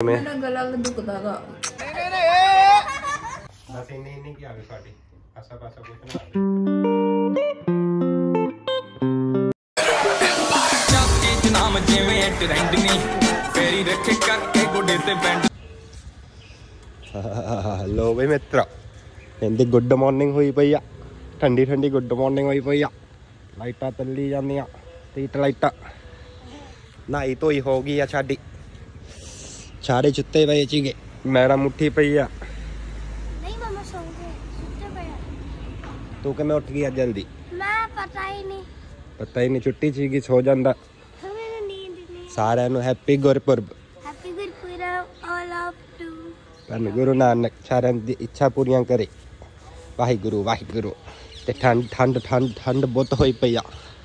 ਮੈਂ ਮੇਰਾ ਗਲਾ ਦੁਖਦਾਗਾ ਬਸ ਇੰਨੀ ਇੰਨੀ ਕੀ ਆਵੇ ਸਾਡੀ ਆਸਾ ਪਾਸਾ ਕੁਛ ਨਾ ਚਾਕੀ ਚ ਨਾਮ ਜਿਵੇਂ ਟ੍ਰੈਂਡ ਨਹੀਂ ਫੇਰੀ ਰੱਖੇ ਕਰਕੇ ਗੋਡੇ ਤੇ ਬੈਂਡ ਲੋ ਬਈ ਮਿੱਤਰਾ ਕਹਿੰਦੇ ਗੁੱਡ ਮਾਰਨਿੰਗ ਹੋਈ ਪਈ ਆ ਠੰਡੀ ਠੰਡੀ ਗੁੱਡ ਮਾਰਨਿੰਗ ਹੋਈ ਪਈ ਆ ਲਾਈਟਾਂ ਚੱਲੀ ਜਾਂਦੀਆਂ ਤੀਟ ਲਾਈਟਾਂ ਨਾਈ ਧੋਈ ਹੋ ਗਈ ਆ ਸਾਡੀ ਸਾਰੇ ਚੁੱਤੇ ਪਏ ਚੀਗੇ ਮੈਡਮ ਉੱਠੀ ਪਈ ਆ ਨਹੀਂ ਮਮਾ ਸੌਂ ਗਏ ਸੁੱਤੇ ਪਏ ਤੂੰ ਕਿਵੇਂ ਉੱਠ ਗਈ ਅੱਜ ਜਲਦੀ ਮੈਂ ਪਤਾ ਹੀ ਨਹੀਂ ਪਤਾ ਹੀ ਨਹੀਂ ਛੁੱਟੀ ਸੀਗੀ ਸੋ ਜਾਂਦਾ ਫਿਰ ਮੈਨੂੰ ਨੀਂਦ ਨਹੀਂ ਸਾਰਿਆਂ ਨੂੰ happy Gurpurab happy Gurpurab all of to ਧੰਨ ਗੁਰੂ ਨਾਨਕ ਸਾਰਿਆਂ ਦੀ ਇੱਛਾ ਪੂਰੀਆਂ ਕਰੇ ਵਾਹਿਗੁਰੂ ਵਾਹਿਗੁਰੂ ਤੇ ਠੰਡ ਠੰਡ ਠੰਡ ਠੰਡ ਬਹੁਤ ਹੋਈ ਪਈ ਆ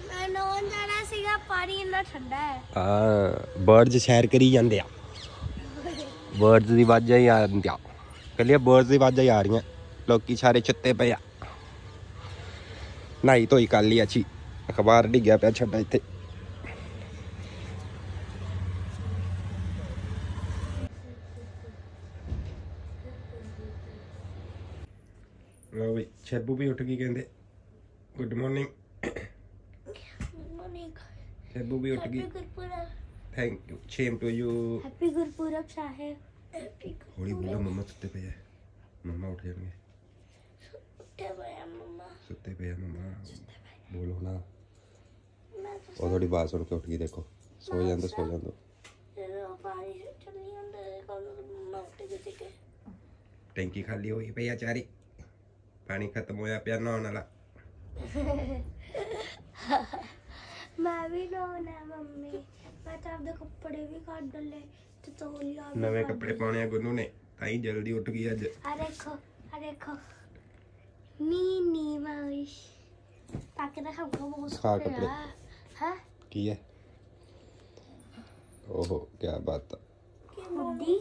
ਮੈਂ ਨੌਨ ਜਾਣਾ ਸੀਗਾ ਪਾਣੀ ਇੰਨਾ ਠੰਡਾ ਹੈ ਹਾਂ ਬਰਡਸ ਸ਼ੇਅਰ ਕਰੀ ਜਾਂਦੇ ਆ ਬਰਡਸ ਦੀ ਆਵਾਜ਼ਾਂ ਹੀ ਆ ਰਹੀਆਂ ਕੱਲੀਆਂ ਬਰਡਸ ਦੀ ਆਵਾਜ਼ਾਂ ਹੀ ਆ ਰਹੀਆਂ ਲੋਕੀ ਸਾਰੇ ਚਿੱਤੇ ਪਏ ਆ ਨਾਈ ਧੋਈ ਕਰ ਲਈ ਅੱਛੀ ਅਖਬਾਰ ਡਿੱਗਿਆ ਪਿਆ ਛੱਡਾ ਇੱਥੇ ਲੋ ਵੀ ਛੇਬੂ ਵੀ ਉੱਠ ਗਈ ਕਹਿੰਦੇ ਗੁੱਡ ਮਾਰਨਿੰਗ ਮੋਨਿਕ ਛੇਬੂ ਵੀ ਉੱਠ ਹੈਪੀ ਗਈ Gurpurab thank you same to you happy Gurpurab Sahib happy ਹੌਲੀ ਬੋਲੋ ਮੰਮਾ ਸੁੱਤੇ ਪਏ ਆ ਮੰਮਾ ਉੱਠ ਜਾਣਗੇ ਉੱਠੇ ਹੋਇਆ ਮਮਾ ਸੁੱਤੇ ਪਏ ਆ ਮੰਮਾ ਬੋਲੋ ਨਾ ਮੈਂ ਤਾਂ ਉਹ ਥੋੜੀ ਬਾਤ ਸੁਣ ਕੇ ਉੱਠ ਗਈ ਦੇਖੋ ਸੋ ਜਾਂਦੇ ਸੋ ਜਾਂਦੇ ਜਦੋਂ ਪਾਣੀ ਚੱਲੀ ਜਾਂਦਾ ਹੈ ਕੋਲ ਮਮਾ ਉੱਠ ਗਈ ਸੀ ਟੈਂਕੀ ਖਾਲੀ ਹੋਈ ਪਈ ਆ ਚਾਰੀ ਪਾਣੀ ਖਤਮ ਹੋਇਆ ਪਿਆ ਨਹਾਉਣ ਵਾਲਾ ਮੈਂ ਵੀ ਨਹਾਉਣਾ ਮੰਮੀ ਮੈਂ ਤਾਂ ਆਪਦੇ ਕੱਪੜੇ ਵੀ ਕੱਢ ਲਏ ਤੇ ਤੋਲੀਆ ਵੀ ਨਵੇਂ ਕੱਢ ਕੱਪੜੇ ਪਾਉਣੇ ਆ ਗੁੰਨੂ ਨੇ ਤਾਂ ਹੀ ਜਲਦੀ ਉੱਠ ਗਈ ਅੱਜ। ਆ ਦੇਖੋ ਆ ਦੇਖੋ। ਨੀ ਨੀ ਮਾਇਸ਼ ਤਾਕੇ ਦਾ ਖਾਉ ਬਹੁਤ ਖਾ ਸੋਹਣਾ ਕੱਪੜੇ। ਹੈ? ਕੀ ਹੈ? ਓਹੋ ਕੀ ਬਾਤ ਕਿ ਮੁੰਡੀ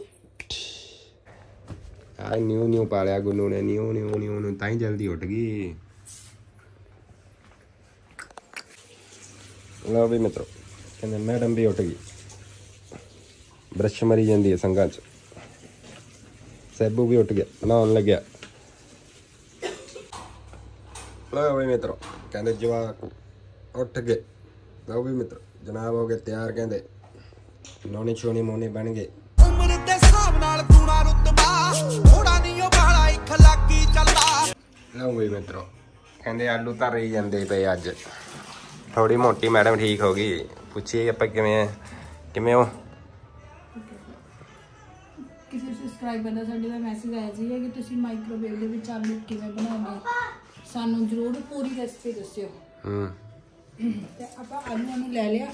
ਆ ਨਿਊ ਨਿਊ ਪਾਲਿਆ ਗੁੰਨੂ ਨੇ ਨਿਊ ਨਿਊ ਨਿਊ ਨੂੰ ਤਾਂ ਹੀ ਜਲਦੀ ਉੱਠ ਗਈ। ਲਓ ਵੀ ਮਿੱਤਰੋ। ਕਹਿੰਦੇ ਮੈਡਮ ਵੀ ਉੱਠ ਗਈ ਬ੍ਰਸ਼ ਮਰੀ ਜਾਂਦੀ ਹੈ ਸੰਗਾਂ ਚ ਸੈਬੂ ਵੀ ਉੱਠ ਗਿਆ ਨਹਾਉਣ ਲੱਗਿਆ ਲਓ ਵੀ ਮਿੱਤਰੋ ਕਹਿੰਦੇ ਜਵਾਕ ਉੱਠ ਗਏ ਲਓ ਵੀ ਮਿੱਤਰੋ ਜਨਾਬ ਹੋ ਗਏ ਤਿਆਰ ਕਹਿੰਦੇ ਨੌਣੀ ਛੋਣੀ ਮੋਨੇ ਬਣ ਗਏ ਉਮਰ ਦੇ ਹਿਸਾਬ ਨਾਲ ਤੂਣਾ ਰੁਤਬਾ ਥੋੜਾ ਨਹੀਂ ਉਹ ਬਾਲਾ ਇੱਕ ਲੱਕੀ ਚੱਲਦਾ ਲਓ ਵੀ ਮਿੱਤਰੋ ਕਹਿੰਦੇ ਆਲੂ ਤਾਂ ਰਹੀ ਜਾਂਦੇ ਪਏ ਅੱਜ ਥੋੜੀ ਮੋਟੀ ਮੈਡਮ ਠੀਕ ਹੋ ਗਈ ਪੁੱਛੀਏ ਆਪਾਂ ਕਿਵੇਂ ਆ ਕਿਵੇਂ ਹੋ ਕਿਸੇ ਸਬਸਕ੍ਰਾਈਬਰ ਦਾ ਸਾਡੇ ਦਾ ਮੈਸੇਜ ਆਇਆ ਸੀ ਕਿ ਤੁਸੀਂ ਮਾਈਕ੍ਰੋਵੇਵ ਦੇ ਵਿੱਚ ਆਲੂ ਕਿਵੇਂ ਬਣਾਉਂਦੇ ਸਾਨੂੰ ਜ਼ਰੂਰ ਪੂਰੀ ਰੈਸਪੀ ਦੱਸਿਓ ਹੂੰ ਤੇ ਆਪਾਂ ਆਲੂਆਂ ਨੂੰ ਲੈ ਲਿਆ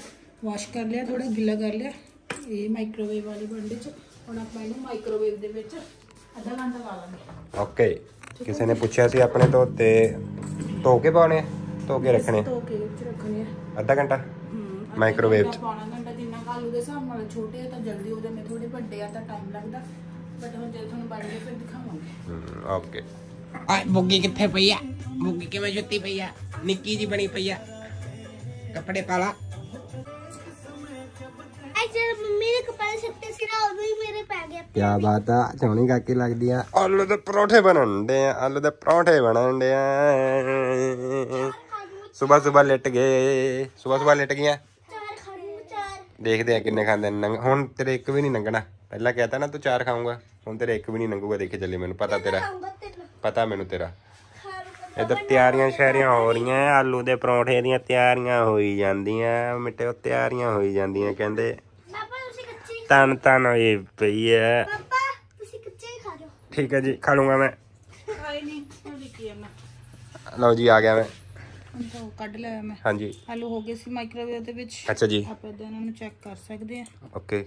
ਵਾਸ਼ ਕਰ ਲਿਆ ਥੋੜਾ ਗਿੱਲਾ ਕਰ ਲਿਆ ਇਹ ਮਾਈਕ੍ਰੋਵੇਵ ਵਾਲੇ ਭਾਂਡੇ 'ਚ ਹੁਣ ਆਪਾਂ ਇਹਨੂੰ ਮਾਈਕ੍ਰੋਵੇਵ ਦੇ ਵਿੱਚ ਅੱਧਾ ਘੰਟਾ ਲਾ ਲਾਂਗੇ ਓਕੇ ਕਿਸੇ ਨੇ ਪੁੱਛਿਆ ਸੀ ਆਪਣੇ ਤੋਂ ਤੇ ਧੋ ਕੇ ਪਾਉਣੇ ਧੋ ਕੇ ਰੱਖਣੇ? ਧੋ ਕੇ ਵਿੱਚ ਰੱਖਣੇ ਅੱਧਾ ਘੰਟਾ ਮਾਈਕ੍ਰੋਵੇਵ 'ਚ ਘੰਟਾ, ਪੌਣਾ ਘੰਟਾ ਜਿੰਨਾ ਕੁ ਆਲੂ ਦੇ ਹਿਸਾਬ ਨਾਲ ਛੋਟੇ ਆ ਤਾਂ ਜਲਦੀ ਹੋ ਜਾਂਦੇ ਥੋੜੇ ਵੱਡੇ ਆ ਤਾਂ ਟਾਈਮ ਲੱਗਦਾ ਬਟ ਹੁਣ ਜਦੋਂ ਤੁਹਾਨੂੰ ਬਣ ਗਏ ਫਿਰ ਦਿਖਾਵਾਂਗੇ ਹੂੰ, ਓਕੇ ਆ ਬੁੱਗੀ ਕਿੱਥੇ ਪਈ ਆ ਬੁੱਗੀ ਕਿਵੇਂ ਜੁੱਤੀ ਪਈ ਆ ਨਿੱਕੀ ਜੀ ਬਣੀ ਪਈ ਆ ਕੱਪੜੇ ਪਾ ਲਾ ਐ ਜਦ ਮੰਮੀ ਨੇ ਕੱਪੜੇ ਸਿੱਟੇ ਸੀ ਨਾ ਉਦੋਂ ਹੀ ਮੇਰੇ ਪੈ ਗਿਆ ਕੀ ਬਾਤ ਆ ਸੋਹਣੀ ਕਾਕੀ ਲੱਗਦੀ ਆ ਆਲੂ ਦੇ ਪਰੌਂਠੇ ਬਣਨ ਦੇਖਦੇ ਆ ਕਿੰਨੇ ਖਾਂਦੇ ਨੇ। ਨੰਗ ਹੁਣ ਤੇਰੇ ਇੱਕ ਵੀ ਨਹੀਂ ਲੰਘਣਾ ਪਹਿਲਾਂ ਕਹਿਤਾ ਨਾ ਤੂੰ ਚਾਰ ਖਾਊਂਗਾ। ਹੁਣ ਤੇਰੇ ਇੱਕ ਵੀ ਨਹੀਂ ਲੰਘੂਗਾ ਦੇਖੇ ਚੱਲੇ ਮੈਨੂੰ। ਪਤਾ ਤੇਰਾ। ਪਤਾ ਮੈਨੂੰ ਤੇਰਾ। ਇੱਧਰ ਤਿਆਰੀਆਂ ਸ਼ਹਿਰੀਆਂ ਹੋ ਰਹੀਆਂ। ਆਲੂ ਦੇ ਪਰੌਂਠੇ ਦੀਆਂ ਤਿਆਰੀਆਂ ਹੋਈ ਜਾਂਦੀਆਂ। ਮਿੱਟੇ ਤਿਆਰੀਆਂ ਹੋਈ ਜਾਂਦੀਆਂ ਕਹਿੰਦੇ। ਪਾਪਾ ਤੁਸੀਂ ਕੱਚੇ ਹੀ- ਤਨ ਤਨ ਹੋਈ ਪਈ ਹੈ ਪਾਪਾ ਤੁਸੀਂ ਕੱਚੇ ਹੀ ਖਾ ਲਓ ਠੀਕ ਹੈ ਜੀ। ਖਾ ਲੂੰਗਾ ਮੈਂ। ਖਾਈ ਨਹੀਂ ਉਹ ਲਿਖੀ ਆ ਮੈਂ। ਲਓ ਜੀ ਆ ਗਿਆ ਮੈਂ। ਉਹ ਕੱਢ ਲਿਆ ਮੈਂ ਹਾਂਜੀ ਆਲੂ ਹੋ ਗਏ ਸੀ ਮਾਈਕ੍ਰੋਵੇਵ ਦੇ ਵਿੱਚ ਅੱਛਾ ਜੀ ਆਪਾਂ ਇਦਾਂ ਇਹਨਾਂ ਨੂੰ ਚੈੱਕ ਕਰ ਸਕਦੇ ਆ ਓਕੇ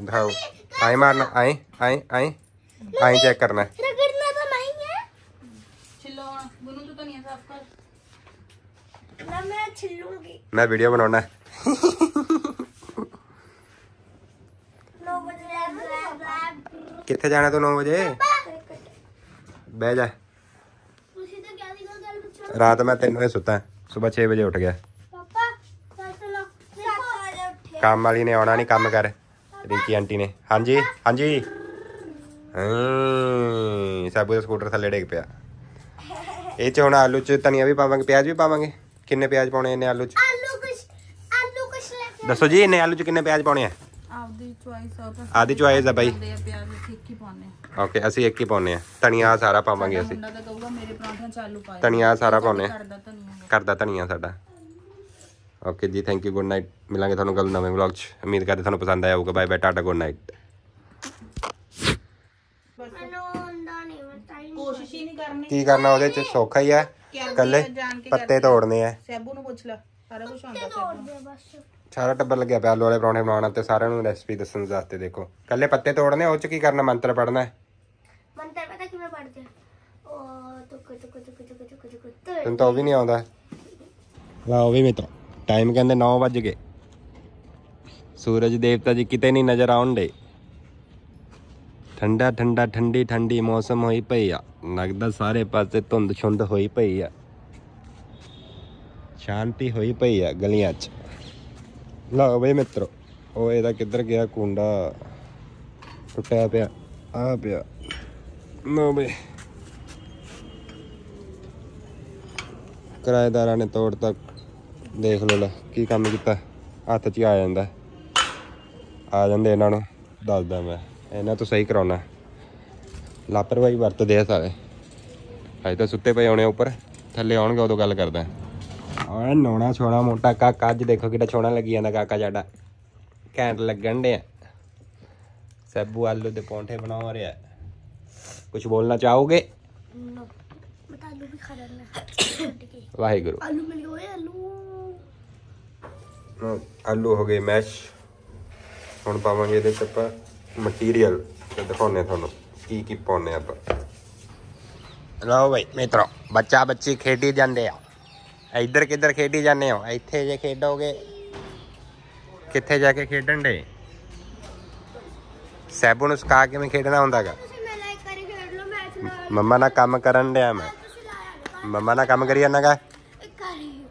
ਦਿਖਾਓ ਆਏ ਮਾਰਨਾ ਆਏ ਆਏ ਆਏ ਆਏ ਚੈੱਕ ਕਰਨਾ ਹੈ। ਰਗੜਨਾ ਤਾਂ ਨਹੀਂ ਹੈ ਛਿੱਲੋ ਹੁਣ ਗੁੰਨੂ ਤੂੰ ਧਨੀਆ ਸਾਫ਼ ਕਰ ਨਾ ਮੈਂ ਛਿੱਲੂੰਗੀ ਮੈਂ ਵੀਡੀਓ ਬਣਾਉਣਾ ਹੈ। 9 ਵਜੇ ਬਲੈਬ ਕਿੱਥੇ ਜਾਣਾ ਤੂੰ 9 ਵਜੇ ਬਹਿ ਜਾ ਰਾਤ ਮੈਂ 3 ਵਜੇ ਸੁੱਤਾ ਸਵੇਰ 6 ਵਜੇ ਉੱਠ ਗਿਆ। ਪਾਪਾ ਚੱਲ ਚਲੋ 7 ਵਜੇ ਉੱਠੇ। ਕੰਮ ਵਾਲੀ ਨੇ ਆਉਣਾ ਨਹੀਂ ਕੰਮ ਕਰ। ਰਿੰਕੀ ਆਂਟੀ ਨੇ। ਹਾਂਜੀ ਹਾਂਜੀ। ਹਾਂ ਸਾਬੂ ਦਾ ਸਕੂਟਰ ਥੱਲੇ ਡਿੱਗ ਪਿਆ। ਇਹ ਚ ਹੁਣ ਆਲੂ ਚ ਧਨੀਆ ਵੀ ਪਾਵਾਂਗੇ ਪਿਆਜ਼ ਵੀ ਪਾਵਾਂਗੇ। ਕਿੰਨੇ ਪਿਆਜ਼ ਪਾਉਣੇ ਇਹਨੇ ਆਲੂ ਚ? ਆਲੂ ਕੁਛ ਆਲੂ ਕੁਛ ਲੈ ਕੇ ਦੱਸੋ ਜੀ ਇਹਨੇ ਆਲੂ ਚ ਕਿੰਨੇ ਪਿਆਜ਼ ਪਾਉਣੇ ਆ? ਆਪਦੀ ਚੁਆਇਸ ਆ ਆਦੀ ਚੁਆਇਸ ਆ ਬਾਈ। ਪਿਆਜ਼ ਠੀਕ ਹੀ ਪਾਉਣੇ ਓਕੇ ਅਸੀਂ ਇੱਕ ਹੀ ਪਾਉਣੇ ਆ ਧਨੀਆ ਸਾਰਾ ਪਾਵਾਂਗੇ ਅਸੀਂ ਮੁੰਡਾ ਤਾਂ ਕਹੂਗਾ ਮੇਰੇ ਪਰੌਂਠਿਆਂ ਚ ਆਲੂ ਪਾਏ ਧਨੀਆ ਸਾਰਾ ਪਾਉਣੇ ਆ ਕਰਦਾ ਧਨੀਆ ਕਰਦਾ ਧਨੀਆ ਸਾਡਾ ਓਕੇ ਜੀ ਥੈਂਕ ਯੂ ਗੁੱਡ ਨਾਈਟ ਮਿਲਾਂਗੇ ਤੁਹਾਨੂੰ ਕੱਲ ਨਵੇਂ ਵਲੌਗ 'ਚ ਉਮੀਦ ਕਰਦੇ ਤੁਹਾਨੂੰ ਪਸੰਦ ਆਇਆ ਹੋਊਗਾ bye bye Tata good night ਮੈਨੂੰ ਹੁੰਦਾ ਨਹੀਂ ਮੈਂ ਟਾਈਮ ਕੋਸ਼ਿਸ਼ ਹੀ ਨਹੀਂ ਕਰਨੀ ਕੀ ਕਰਨਾ ਉਹਦੇ 'ਚ ਸੌਖਾ ਹੀ ਆ ਕੱਲੇ ਜਾਣ ਕੇ ਪੱਤੇ ਤੋੜਨੇ ਆ ਸੈਬੂ ਨੂੰ ਪੁੱਛ ਲੈ ਸਾਰਾ ਕੁਝ ਆਉਂਦਾ ਤੋੜ ਦੇ ਬਸ ਸਾਰਾ ਟੱਬਰ ਲੱਗਿਆ ਪਿਆ ਆਲੂ ਵਾਲੇ ਪਰੌਂਠੇ ਬਣਾਉਣਾ ਤੇ ਸਾਰਿਆਂ ਨੂੰ ਰੈਸਪੀ ਦੱਸਣ ਵਾਸਤੇ ਦੇਖੋ ਕੱਲੇ ਪੱਤੇ ਤੋੜਨੇ ਉਹ 'ਚ ਕੀ ਕਰਨਾ ਮੰਤਰ ਪੜਨਾ ਹੈ ਮੰਤਰ ਪਤਾ ਕਿਵੇਂ ਪੜਦੇ ਉਹ ਤੁਕ ਤੁਕ ਤੁਕ ਤੁਕ ਤੁਕ ਤੁਕ ਤੈਨੂੰ ਤਾਂ ਉਹ ਵੀ ਨਹੀਂ ਆਉਂਦਾ। ਲਓ ਵੀ ਮਿੱਤਰੋ ਟਾਈਮ ਕਹਿੰਦੇ 9 ਵਜ ਗਏ। ਸੂਰਜ ਦੇਵਤਾ ਜੀ ਕਿਤੇ ਨਹੀਂ ਨਜ਼ਰ ਆਉਣ ਦੇ। ਠੰਡਾ ਠੰਡਾ, ਠੰਡੀ ਠੰਡੀ ਮੌਸਮ ਹੋਈ ਪਈ ਆ। ਲੱਗਦਾ ਸਾਰੇ ਪਾਸੇ ਧੁੰਦ ਛੁੰਦ ਹੋਈ ਪਈ ਆ। ਸ਼ਾਂਤੀ ਹੋਈ ਪਈ ਆ ਗਲੀਆਂ 'ਚ। ਲਓ ਬਈ ਮਿੱਤਰੋ, ਉਹ ਇਹਦਾ ਕਿੱਧਰ ਗਿਆ? ਕੁੰਡਾ। ਟੁੱਟਿਆ ਪਿਆ, ਆ ਪਿਆ। ਲਓ ਬਈ ਕਿਰਾਏਦਾਰਾਂ ਨੇ ਤੋੜ ਤੱਕ ਦੇਖ ਲਓ ਲੈ ਕੀ ਕੰਮ ਕੀਤਾ ਹੱਥ 'ਚ ਹੀ ਆ ਜਾਂਦਾ ਆ ਜਾਂਦੇ ਇਹਨਾਂ ਨੂੰ ਦੱਸਦਾ ਮੈਂ ਇਹਨਾਂ ਤੋਂ ਸਹੀ ਕਰਾਉਣਾ ਲਾਪਰਵਾਹੀ ਵਰਤਦੇ ਆ ਸਾਰੇ ਹਜੇ ਤਾਂ ਸੁੱਤੇ ਪਏ ਹੋਣੇ ਉੱਪਰ ਥੱਲੇ ਆਉਣਗੇ ਉਦੋਂ ਗੱਲ ਕਰਦਾ ਓਏ ਨੋਣਾ ਛੋਣਾ ਮੋਟਾ ਕਾਕਾ ਅੱਜ ਦੇਖੋ ਕਿੱਡਾ ਛੋਣਾ ਲੱਗੀ ਜਾਂਦਾ ਕਾਕਾ ਸਾਡਾ ਘੈਂਟ ਲੱਗਣ ਡਿਆ ਸੱਬੂ ਆਲੂ ਦੇ ਪੌਂਠੇ ਬਣਾ ਰਿਹਾ ਕੁਝ ਬੋਲਣਾ ਚਾਹੋਗੇ? ਬਤਾ ਆਲੂ ਵੀ ਖਾ ਲੈਣਾ ਵਾਹਿਗੁਰੂ। ਆਲੂ ਮਿਲ ਗਏ ਆਲੂ। ਆਲੂ ਹੋ ਗਏ ਮੈਸ਼। ਹੁਣ ਪਾਵਾਂਗੇ ਇਹਦੇ ਚ ਆਪਾਂ ਮਟੀਰੀਅਲ ਤੇ ਦਿਖਾਉਣੇ ਤੁਹਾਨੂੰ ਕੀ ਕੀ ਪਾਉਣੇ ਆਪਾਂ। ਲਓ ਭਾਈ ਮਿੱਤਰੋ ਬੱਚਾ ਬੱਚੀ ਖੇਡੀ ਜਾਂਦੇ ਆ। ਇੱਧਰ ਕਿੱਧਰ ਖੇਡੀ ਜਾਂਦੇ ਹੋ? ਇੱਥੇ ਜੇ ਖੇਡੋਗੇ ਕਿੱਥੇ ਜਾ ਕੇ ਖੇਡਣ ਦੇ? ਸੈਬੂ ਨੂੰ ਸਕਾ ਕਿਵੇਂ ਖੇਡਣਾ ਹੁੰਦਾਗਾ ਮੰਮਾ ਨਾਲ ਕੰਮ ਕਰਨ ਡਿਆ ਮੈਂ। ਮੰਮਾ ਨਾਲ ਕੰਮ ਕਰੀ ਕੰਮ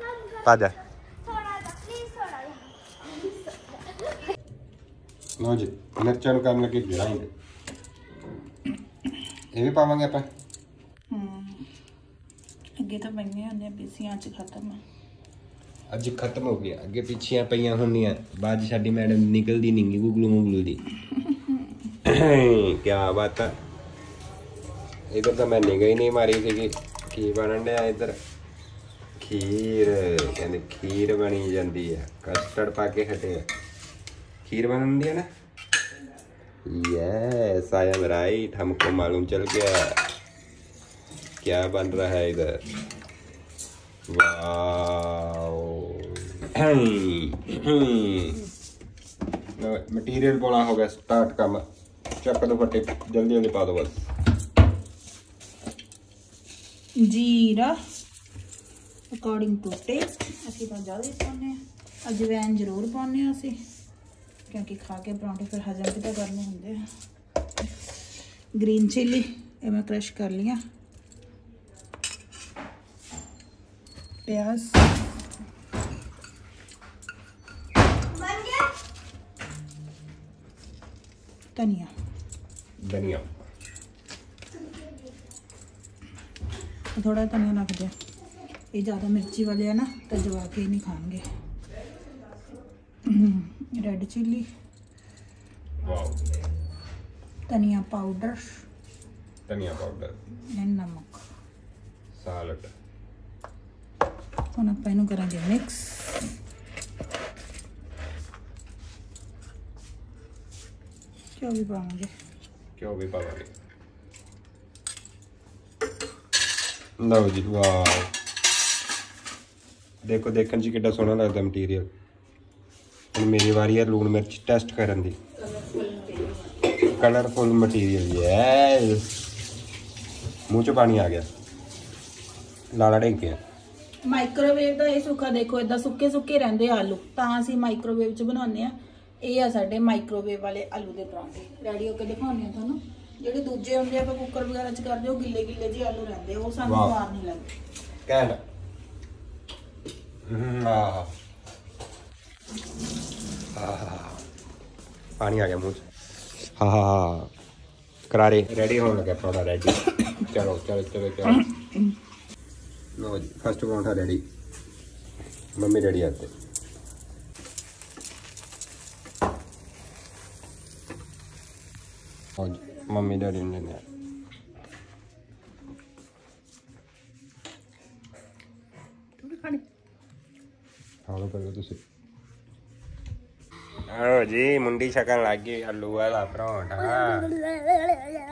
ਕਰ ਭੱਜ। ਥੋੜਾ ਜਿਹਾ ਪਲੀਜ਼ ਥੋੜਾ ਜਿਹਾ ਲਓ ਜੀ ਮਿਰਚਾਂ ਨੂੰ ਕਰਨ ਲੱਗੇ ਗ੍ਰਾਈਂਡ ਇਹ ਵੀ ਪਾਵਾਂਗੇ ਆਪਾਂ? ਅੱਗੇ ਤਾਂ ਪਈਆਂ ਹੁੰਦੀਆਂ ਪੀਸੀਆਂ ਚ ਖਤਮ ਆ। ਅੱਜ ਖਤਮ ਹੋ ਗਿਆ ਅੱਗੇ ਪਿੱਛੀਆਂ ਪਈਆਂ ਹੁੰਦੀਆਂ। ਬਾਅਦ ਸਾਡੀ ਮੈਡਮ ਨਿਕਲਦੀ ਨਹੀਂ ਗੁਗਲੂ ਮੁਗਲੂ ਦੀ। ਕੀ ਬਾਤ ਹੈ इधर तो मैं निगा ही नहीं मारी थी की बनन दिया इधर। खीर कहते खीर बनी जाती है। कस्टर्ड पाके हटे है। खीर बनन दिया ना? यस आई एम राइट हमको मालूम चल गया। क्या बन रहा है इधर? मटेरियल बोला होगा स्टार्ट कम चक दो फटे जल्दी जल्दी पा दो बस। ਜੀਰਾ ਅਕੋਰਡਿੰਗ ਟੂ ਟੇਸਟ ਅਸੀਂ ਤਾਂ ਜ਼ਿਆਦਾ ਹੀ ਪਾਉਂਦੇ ਆ ਅਜਵੈਨ ਜ਼ਰੂਰ ਪਾਉਂਦੇ ਆ ਅਸੀਂ ਕਿਉਂਕਿ ਖਾ ਕੇ ਪਰੌਂਠੇ ਫਿਰ ਹਜ਼ਮ ਵੀ ਤਾਂ ਕਰਨੇ ਹੁੰਦੇ ਆ ਗ੍ਰੀਨ ਚਿੱਲੀ ਇਹ ਮੈਂ ਕ੍ਰਸ਼ ਕਰ ਲਿਆ ਪਿਆਜ਼ बन गया ਧਨੀਆ धनिया ਥੋੜਾ ਧਨੀਆ ਲੱਗਦਾ ਇਹ ਜ਼ਿਆਦਾ ਮਿਰਚੀ ਵਾਲੇ ਆ ਨਾ ਤਾਂ ਜਵਾ ਕੇ ਨਹੀਂ ਖਾਣਗੇ। ਰੈੱਡ ਚਿੱਲੀ ਧਨੀਆ ਪਾਊਡਰ ਧਨੀਆ ਪਾਊਡਰ ਐਂਡ ਨਮਕ। ਸਾਲਟ ਹੁਣ ਆਪਾਂ ਇਹਨੂੰ ਕਰਾਂਗੇ ਮਿਕਸ ਕਿਉਂ ਵੀ ਪਾਵਾਂਗੇ। ਕਿਉਂ ਵੀ ਪਾਵਾਂਗੇ। ਲਓ ਜੀ, ਵਾਓ। ਦੇਖੋ, ਦੇਖਣ ਚ ਕਿੱਡਾ ਸੋਹਣਾ ਲੱਗਦਾ ਮਟੀਰੀਅਲ ਹੁਣ ਮੇਰੀ ਵਾਰੀ ਹੈ ਲੂਣ ਮਿਰਚ ਟੈਸਟ ਕਰਨ ਦੀ। ਕਲਰਫੁਲ ਮਟੀਰੀਅਲ ਯੈਸ ਮੂੰਹ ਚ ਪਾਣੀ ਆ ਗਿਆ। ਲਾਲਾ ਢੇਕ ਗਿਆ ਮਾਈਕ੍ਰੋਵੇਵ ਦਾ ਇਹ ਸੁੱਕਾ ਦੇਖੋ ਇਦਾਂ ਸੁੱਕੇ ਸੁੱਕੇ ਰਹਿੰਦੇ ਆਲੂ। ਤਾਂ ਅਸੀਂ ਮਾਈਕ੍ਰੋਵੇਵ 'ਚ ਬਣਾਉਂਦੇ ਆ। ਇਹ ਆ ਸਾਡੇ ਮਾਈਕ੍ਰੋਵੇਵ ਵਾਲੇ ਆਲੂ ਦੇ ਪਰੌਂਠੇ। ਰੈਡੀ ਹੋ ਕੇ ਦਿਖਾਉਂਦੇ ਆ ਤੁਹਾਨੂੰ। ਜਿਹੜੇ ਦੂਜੇ ਹੁੰਦੇ ਆ ਆਪਾਂ ਕੁੱਕਰ ਵਗੈਰਾ 'ਚ ਕਰਦੇ ਉਹ ਗਿੱਲੇ ਗਿੱਲੇ ਜਿਹੇ ਆਲੂ ਰਹਿੰਦੇ ਆ, ਉਹ ਸਾਨੂੰ ਵਾਹ। ਸਵਾਦ ਨਹੀਂ ਲੱਗਦੇ ਕਹਿਣ ਹਮ, ਆਹ ਪਾਣੀ ਆ ਗਿਆ ਮੂੰਹ 'ਚ ਹਾਂ ਹਾਂ ਹਾਂ ਕਰਾਰੇ ਰੈਡੀ ਹੋਣ ਲੱਗਿਆ ਪਰੌਂਠਾ ਰੈਡੀ ਚਲੋ ਚਲੋ ਚਲੋ ਚਲੋ ਲੋ ਜੀ first paratha ready mummy ready ਆਤੇ ਹਾਂ ਜੀ ਮੰਮੀ ਡੈਡੀ ਨੇ ਨੇ ਥੋੜੀ ਖਾਣੀ ਹਾਲੋ ਕਰੋ ਤੁਸੀਂ ਆਓ ਜੀ ਮੁੰਡੀ ਛਕਣ ਲੱਗ ਗਈ ਆਲੂ ਵਾਲਾ ਪਰੌਂਠਾ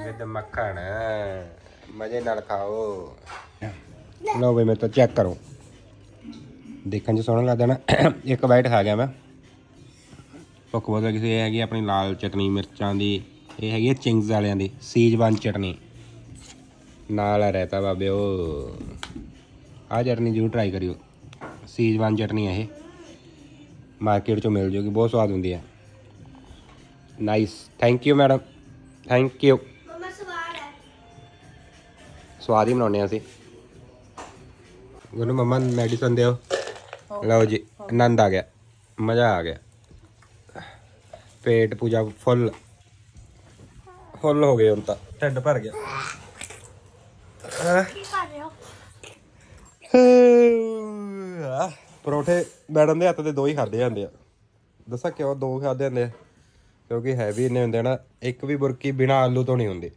ਵਿਦ ਮੱਖਣ ਮਜ਼ੇ ਨਾਲ ਖਾਓ ਲਓ ਬਈ ਮੈਂ ਤਾਂ ਚੈੱਕ ਕਰੋ ਦੇਖਣ 'ਚ ਸੋਹਣਾ ਲੱਗਦਾ ਨਾ ਇੱਕ ਬਾਈਟ ਖਾ ਗਿਆ ਮੈਂ ਭੁੱਖ ਬਹੁਤ ਲੱਗੀ ਸੀ ਇਹ ਹੈਗੀ ਆਪਣੀ ਲਾਲ ਚਟਨੀ ਮਿਰਚਾਂ ਦੀ ਇਹ ਹੈਗੀ ਹੈ ਚਿੰਗਸ ਵਾਲਿਆਂ ਦੀ ਸੀਜਵਾਨ ਚਟਨੀ ਨਾਲ ਆ ਰਹਿਤਾ ਬਾਬਿਓ ਆ ਚਟਨੀ ਜ਼ਰੂਰ ਟਰਾਈ ਕਰਿਓ ਸੀਜਵਾਨ ਚਟਨੀ ਹੈ ਇਹ ਮਾਰਕੀਟ ਚੋਂ ਮਿਲ ਜੂਗੀ ਬਹੁਤ ਸਵਾਦ ਹੁੰਦੀ ਹੈ nice thank you madam thank you mama ਸਵਾਲ ਹੈ ਸਵਾਦ ਹੀ ਬਣਾਉਂਦੇ ਹਾਂ ਅਸੀਂ ਗੁਰੂ ਮੰਮਾ ਮੈਡੀਸਨ ਦਿਓ ਲਓ ਜੀ ਆਨੰਦ ਆ ਗਿਆ ਮਜ਼ਾ ਆ ਗਿਆ ਪੇਟ ਪੂਜਾ ਫੁੱਲ ਫੁੱਲ ਹੋ ਗਏ ਹੁਣ ਤਾਂ ਢਿੱਡ ਭਰ ਗਿਆ ਕੀ ਕਰ ਰਹੇ ਹੋ ਆਹ, ਪਰੌਠੇ ਮੈਡਮ ਦੇ ਹੱਥ ਦੇ ਦੋ ਹੀ ਖਾਦੇ ਜਾਂਦੇ ਆ ਦੱਸਾਂ ਕਿਉਂ ਦੋ ਖਾਦੇ ਜਾਂਦੇ ਆ ਕਿਉਂਕਿ ਹੈਵੀ ਇੰਨੇ ਹੁੰਦੇ ਆ ਨਾ ਇੱਕ ਵੀ ਬੁਰਕੀ ਬਿਨਾ ਆਲੂ ਤੋਂ ਨਹੀਂ ਹੁੰਦੀ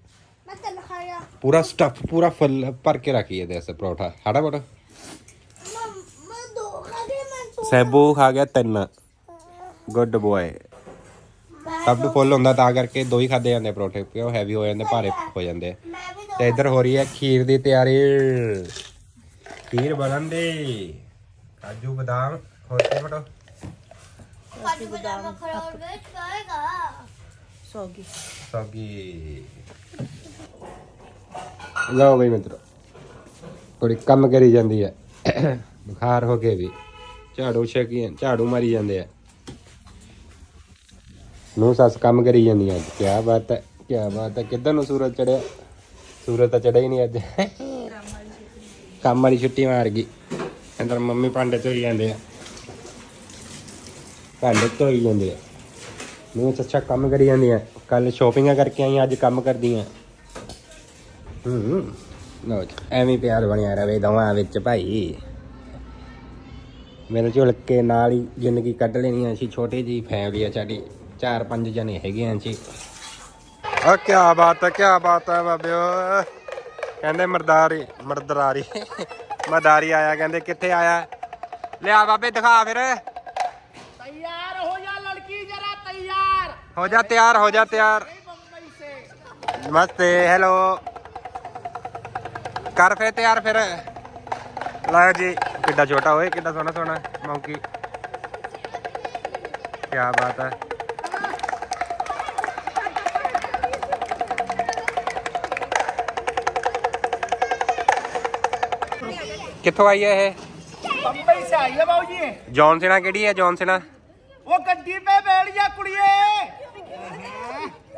ਮੈਂ ਤੈਨੂੰ ਖਾਇਆ ਪੂਰਾ ਸਟਫ ਪੂਰਾ ਫੁੱਲ ਭਰ ਕੇ ਰੱਖੀ ਇਹਦੇ ਅਸੇ ਪਰੌਠਾ ਸਾਡਾ ਬੜਾ ਮੈਂ ਦੋ ਖਾਦੇ ਮੈਂ ਸੋ ਸੈਬੂ ਖਾ ਗਿਆ ਤਿੰਨ ਗੁੱਡ ਬੋਏ ਸਭ ਤੋਂ ਫੁੱਲ ਹੁੰਦਾ ਤਾਂ ਕਰਕੇ ਦੋ ਹੀ ਖਾਦੇ ਜਾਂਦੇ ਪਰੌਠੇ ਕਿਉਂ ਹੈਵੀ ਹੋ ਜਾਂਦੇ ਭਾਰੇ ਹੋ ਜਾਂਦੇ ਤੇ ਇੱਧਰ ਹੋ ਰਹੀ ਹੈ ਖੀਰ ਦੀ ਤਿਆਰੀ। ਖੀਰ ਬਣਨ ਦੀ। ਕਾਜੂ ਬਦਾਮ ਹੋਰ ਕੀ ਫਟੋ ਕਾਜੂ ਬਦਾਮ ਖਰੋੜ ਵਿੱਚ ਖਾਏਗਾ। ਸੌਗੀ। ਸੌਗੀ। ਲਓ ਬਈ ਮਿੱਤਰੋ ਥੋੜੀ ਕੰਮ ਕਰੀ ਜਾਂਦੀ ਹੈ। ਬੁਖਾਰ ਹੋ ਕੇ ਵੀ ਝਾੜੂ ਛਕੀ ਝਾੜੂ ਮਾਰੀ ਜਾਂਦੇ ਆ। ਨੂੰ ਸੱਸ ਕੰਮ ਕਰੀ ਜਾਂਦੀ ਅੱਜ। ਕੀ ਬਾਤ ਹੈ ਕੀ ਬਾਤ ਹੈ। ਕਿੱਧਰ ਨੂੰ ਸੂਰਜ ਚੜਿਆ? ਸੂਰਜ ਤਾਂ ਚੜਿਆ ਹੀ ਨਹੀਂ ਅੱਜ। ਕੰਮ ਵਾਲੀ ਛੁੱਟੀ ਮਾਰ ਗਈ। ਅੰਦਰ ਮੰਮੀ ਭਾਂਡੇ ਧੋਈ ਜਾਂਦੇ ਆ। ਭਾਂਡੇ ਧੋਈ ਜਾਂਦੇ ਆ। ਨੂੰ ਅੱਛਾ ਕੰਮ ਕਰੀ ਜਾਂਦੀਆਂ। ਕੱਲ ਸ਼ਾਪਿੰਗਾਂ ਕਰਕੇ ਆਈ ਅੱਜ ਕੰਮ ਕਰਦੀਆਂ। ਹੂੰ, ਲਓ ਐਵੇਂ ਪਿਆਰ ਬਣਿਆ ਰਵੇ ਦੋਵਾਂ ਵਿੱਚ ਭਾਈ। ਮਿਲ ਜੁਲ ਕੇ ਨਾਲ ਹੀ ਜ਼ਿੰਦਗੀ ਕੱਢ ਲੈਣੀ ਆ। ਅਸੀਂ ਛੋਟੀ ਜੀ ਫੈਮਿਲੀ ਆ ਸਾਡੀ। ਚਾਰ ਪੰਜ ਜਣੇ ਹੈਗੇ ਆਂ ਜੀ ਆ ਕੀ ਬਾਤ ਹੈ ਕੀ ਬਾਤ ਹੈ ਬਾਬਿਓ ਕਹਿੰਦੇ ਮਰਦਾਰੀ ਮਰਦਰਾਰੀ ਮਦਾਰੀ ਆਇਆ ਕਹਿੰਦੇ ਕਿੱਥੇ ਆਇਆ ਲਿਆ ਬਾਬੇ ਦਿਖਾ ਫਿਰ ਤਿਆਰ ਹੋ ਜਾ ਲੜਕੀ ਜਰਾ ਤਿਆਰ ਹੋ ਜਾ ਤਿਆਰ ਹੋ ਜਾ ਤਿਆਰ ਨਮਸਤੇ ਹੈਲੋ ਕਰ ਫੇ ਤਿਆਰ ਫਿਰ ਲਓ ਜੀ ਕਿੱਡਾ ਛੋਟਾ ਹੋਏ ਕਿੱਡਾ ਸੋਹਣਾ ਸੋਹਣਾ ਮੌਕੀ ਕੀ ਬਾਤ ਹੈ ਕਿੱਥੋਂ ਆਈ ਹੈ ਇਹ मुंबई से आई है बाबूजी ਜੌਨ ਸਿਨਾ ਕਿਹੜੀ ਹੈ ਜੌਨ ਸਿਨਾ वो गड्डी पे बैठ जा कुड़िए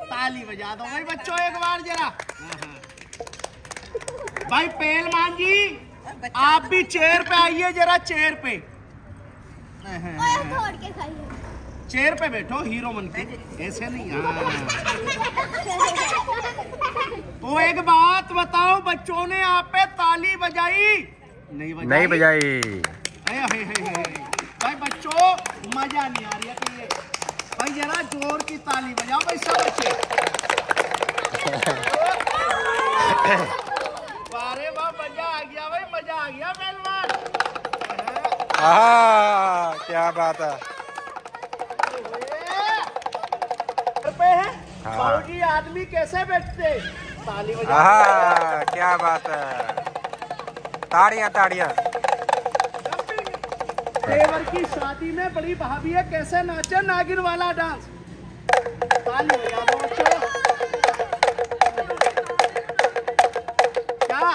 ताली बजा दो भाई बच्चों एक बार जरा भाई पहलवान जी आप भी चेयर पे आइए जरा चेयर पे ओए तोड़ के खाइए चेयर पे बैठो हीरो मन के ऐसे नहीं हाँ तो एक बात बताओ बच्चों ने आप पे ताली बजाई नहीं बजाई, नहीं बजाई। भाई बच्चों मज़ा नहीं आ रही है भाई जरा ज़ोर की ताली बजाओ भाई सब बच्चे अरे वाह मज़ा आ गया भाई मज़ा आ गया पहलवान क्या बात है। हाँ। आदमी कैसे बैठते? ताली बजा क्या बात है। ताड़ियाँ ताड़ियाँ। देवर की शादी में बड़ी भाभी है कैसे नाचे? नागिन वाला डांस। क्या?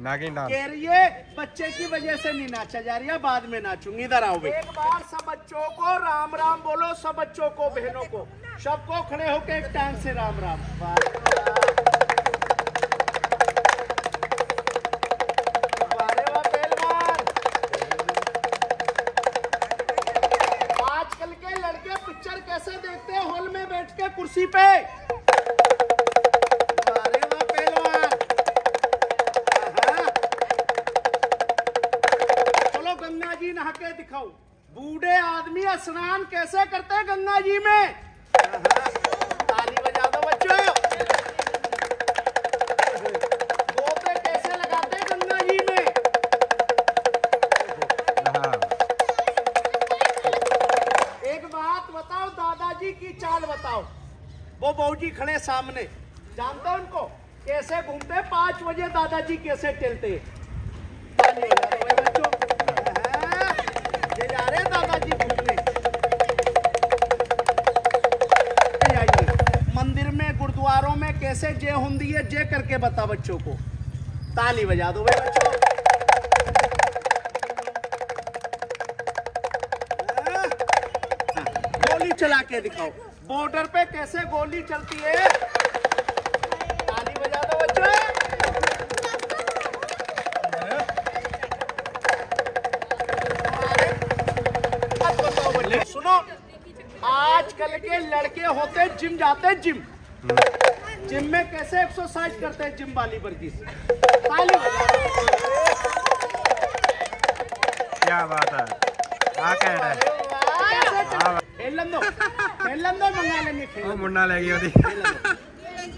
नागिन डांस। कह रही है बच्चे की वजह से नहीं नाचा जा रही है बाद में नाचूँगी। इधर आओ एक बार सब बच्चों को राम राम बोलो सब बच्चों को बहनों को। सबको खड़े होके एक टांग से राम राम। दिखाऊँ। बूढ़े आदमी स्नान कैसे करते हैं गंगा जी में? ताली बजा दो बच्चों। गोते कैसे लगाते हैं गंगा जी में? एक बात बताओ, दादाजी की चाल बताओ। वो बहूजी खड़े सामने। जानते हो उनको? कैसे घूमते पाँच बजे दादाजी कैसे चलते ताली होती है जय करके बता बच्चों को। ताली बजा दो भाई बच्चों। हाँ, हाँ, गोली चला के दिखाओ। बॉर्डर पे कैसे गोली चलती है? ताली बजा दो बच्चों। बताओ सुनो। आजकल के लड़के होते जिम जाते हैं जिम। जिम में कैसे एक्सरसाइज करते हैं जिम वाली वर्गी से क्या बात है? कह रहा है? हाँ। मुन्ना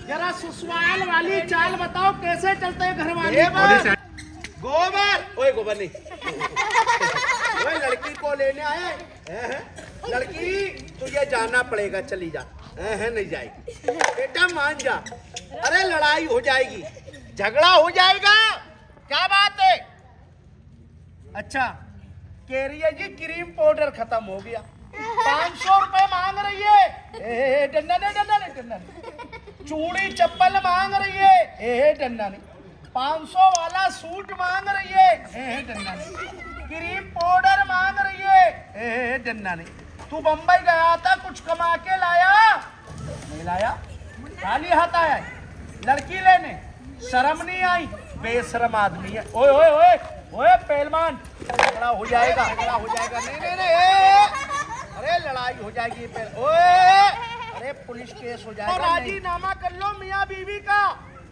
जरा सुसवाल वाली चाल बताओ कैसे चलते हैं घर वाले गोबर। ओए गोबर नहीं। लड़की को लेने आए लड़की तुझे जाना पड़ेगा चली जा। हैं, नहीं जाएगी। बेटा मान जा। अरे लड़ाई हो जाएगी। झगड़ा हो जाएगा। क्या बात है? अच्छा कह रही है जी क्रीम पाउडर खत्म हो गया। पाँच सौ रुपए मांग रही है। डंडा नहीं डंडा नहीं डंडा नहीं। चूड़ी चप्पल मांग रही है। ए, डंडा नहीं। पाँच सौ वाला सूट मांग रही है। ए, डंडा नहीं। क्रीम पाउडर मांग रही है। ए, डंडा नहीं। तू बम्बई गया था कुछ कमा के लाया? नहीं लाया खाली हाथ आया लड़की लेने। शर्म नहीं आई। बेशरम आदमी है। ओए ओए ओए ओए, पहलवान। झगड़ा हो जाएगा, झगड़ा हो जाएगा। नहीं नहीं नहीं अरे, लड़ाई हो जाएगी ओए अरे, पुलिस केस हो जाएगा राजीनामा कर लो मियाँ बीवी का।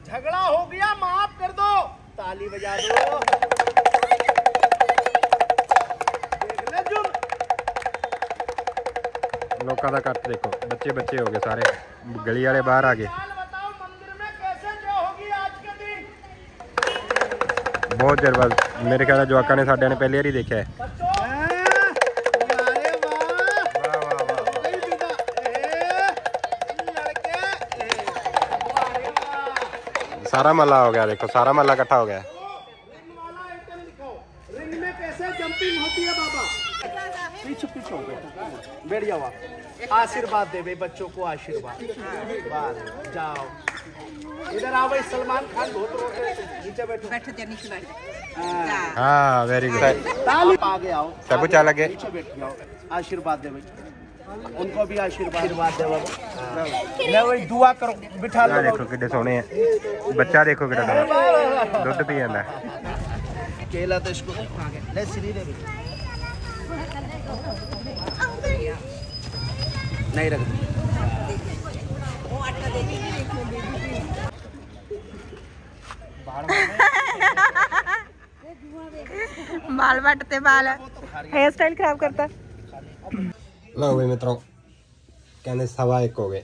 झगड़ा हो गया, माफ़ कर दो। ताली बजा दो। ਲੋਕਾਂ ਦਾ ਇਕੱਠ ਦੇਖੋ ਬੱਚੇ ਬੱਚੇ ਹੋ ਗਏ ਸਾਰੇ ਗਲੀ ਵਾਲੇ ਬਾਹਰ ਆ ਗਏ ਬਹੁਤ ਜਰਬਾ ਮੇਰੇ ਖਿਆਲ ਨਾਲ ਜਵਾਕਾਂ ਨੇ ਸਾਡਿਆਂ ਨੇ ਪਹਿਲੀ ਵਾਰੀ ਦੇਖਿਆ ਹੈ ਸਾਰਾ ਮੱਲਾ ਹੋ ਗਿਆ ਦੇਖੋ ਸਾਰਾ ਮੱਲਾ ਇਕੱਠਾ ਹੋ ਗਿਆ बैठ वाह आशीर्वाद दे भाई बच्चों को आशीर्वाद। बाहर जाओ। इधर आओ भाई सलमान खान बहुत रोते नीचे बैठो। बैठो नीचे बैठो। हाँ। वेरी गुड ताली गए आओ। सबू चाल आगे नीचे बैठ जाओ। आशीर्वाद दे भाई। उनको भी आशीर्वाद। दे बाबा मैं वही दुआ करो। बिठा लो। देखो कितने सोने हैं। बच्चा देखो कितना दुध पी जाता है। केला तो इसको खा गए ले सिरी दे भाई। नहीं रख दी ਬਾਲ ਵੱਟ ਤੇ ਬਾਲ ਹੇਅਰ ਸਟਾਈਲ ਖਰਾਬ ਕਰਤਾ ਲਓ ਵੀ ਮਿੱਤਰੋ ਕਹਿੰਦੇ ਸਵਾ ਇੱਕ ਹੋ ਗਏ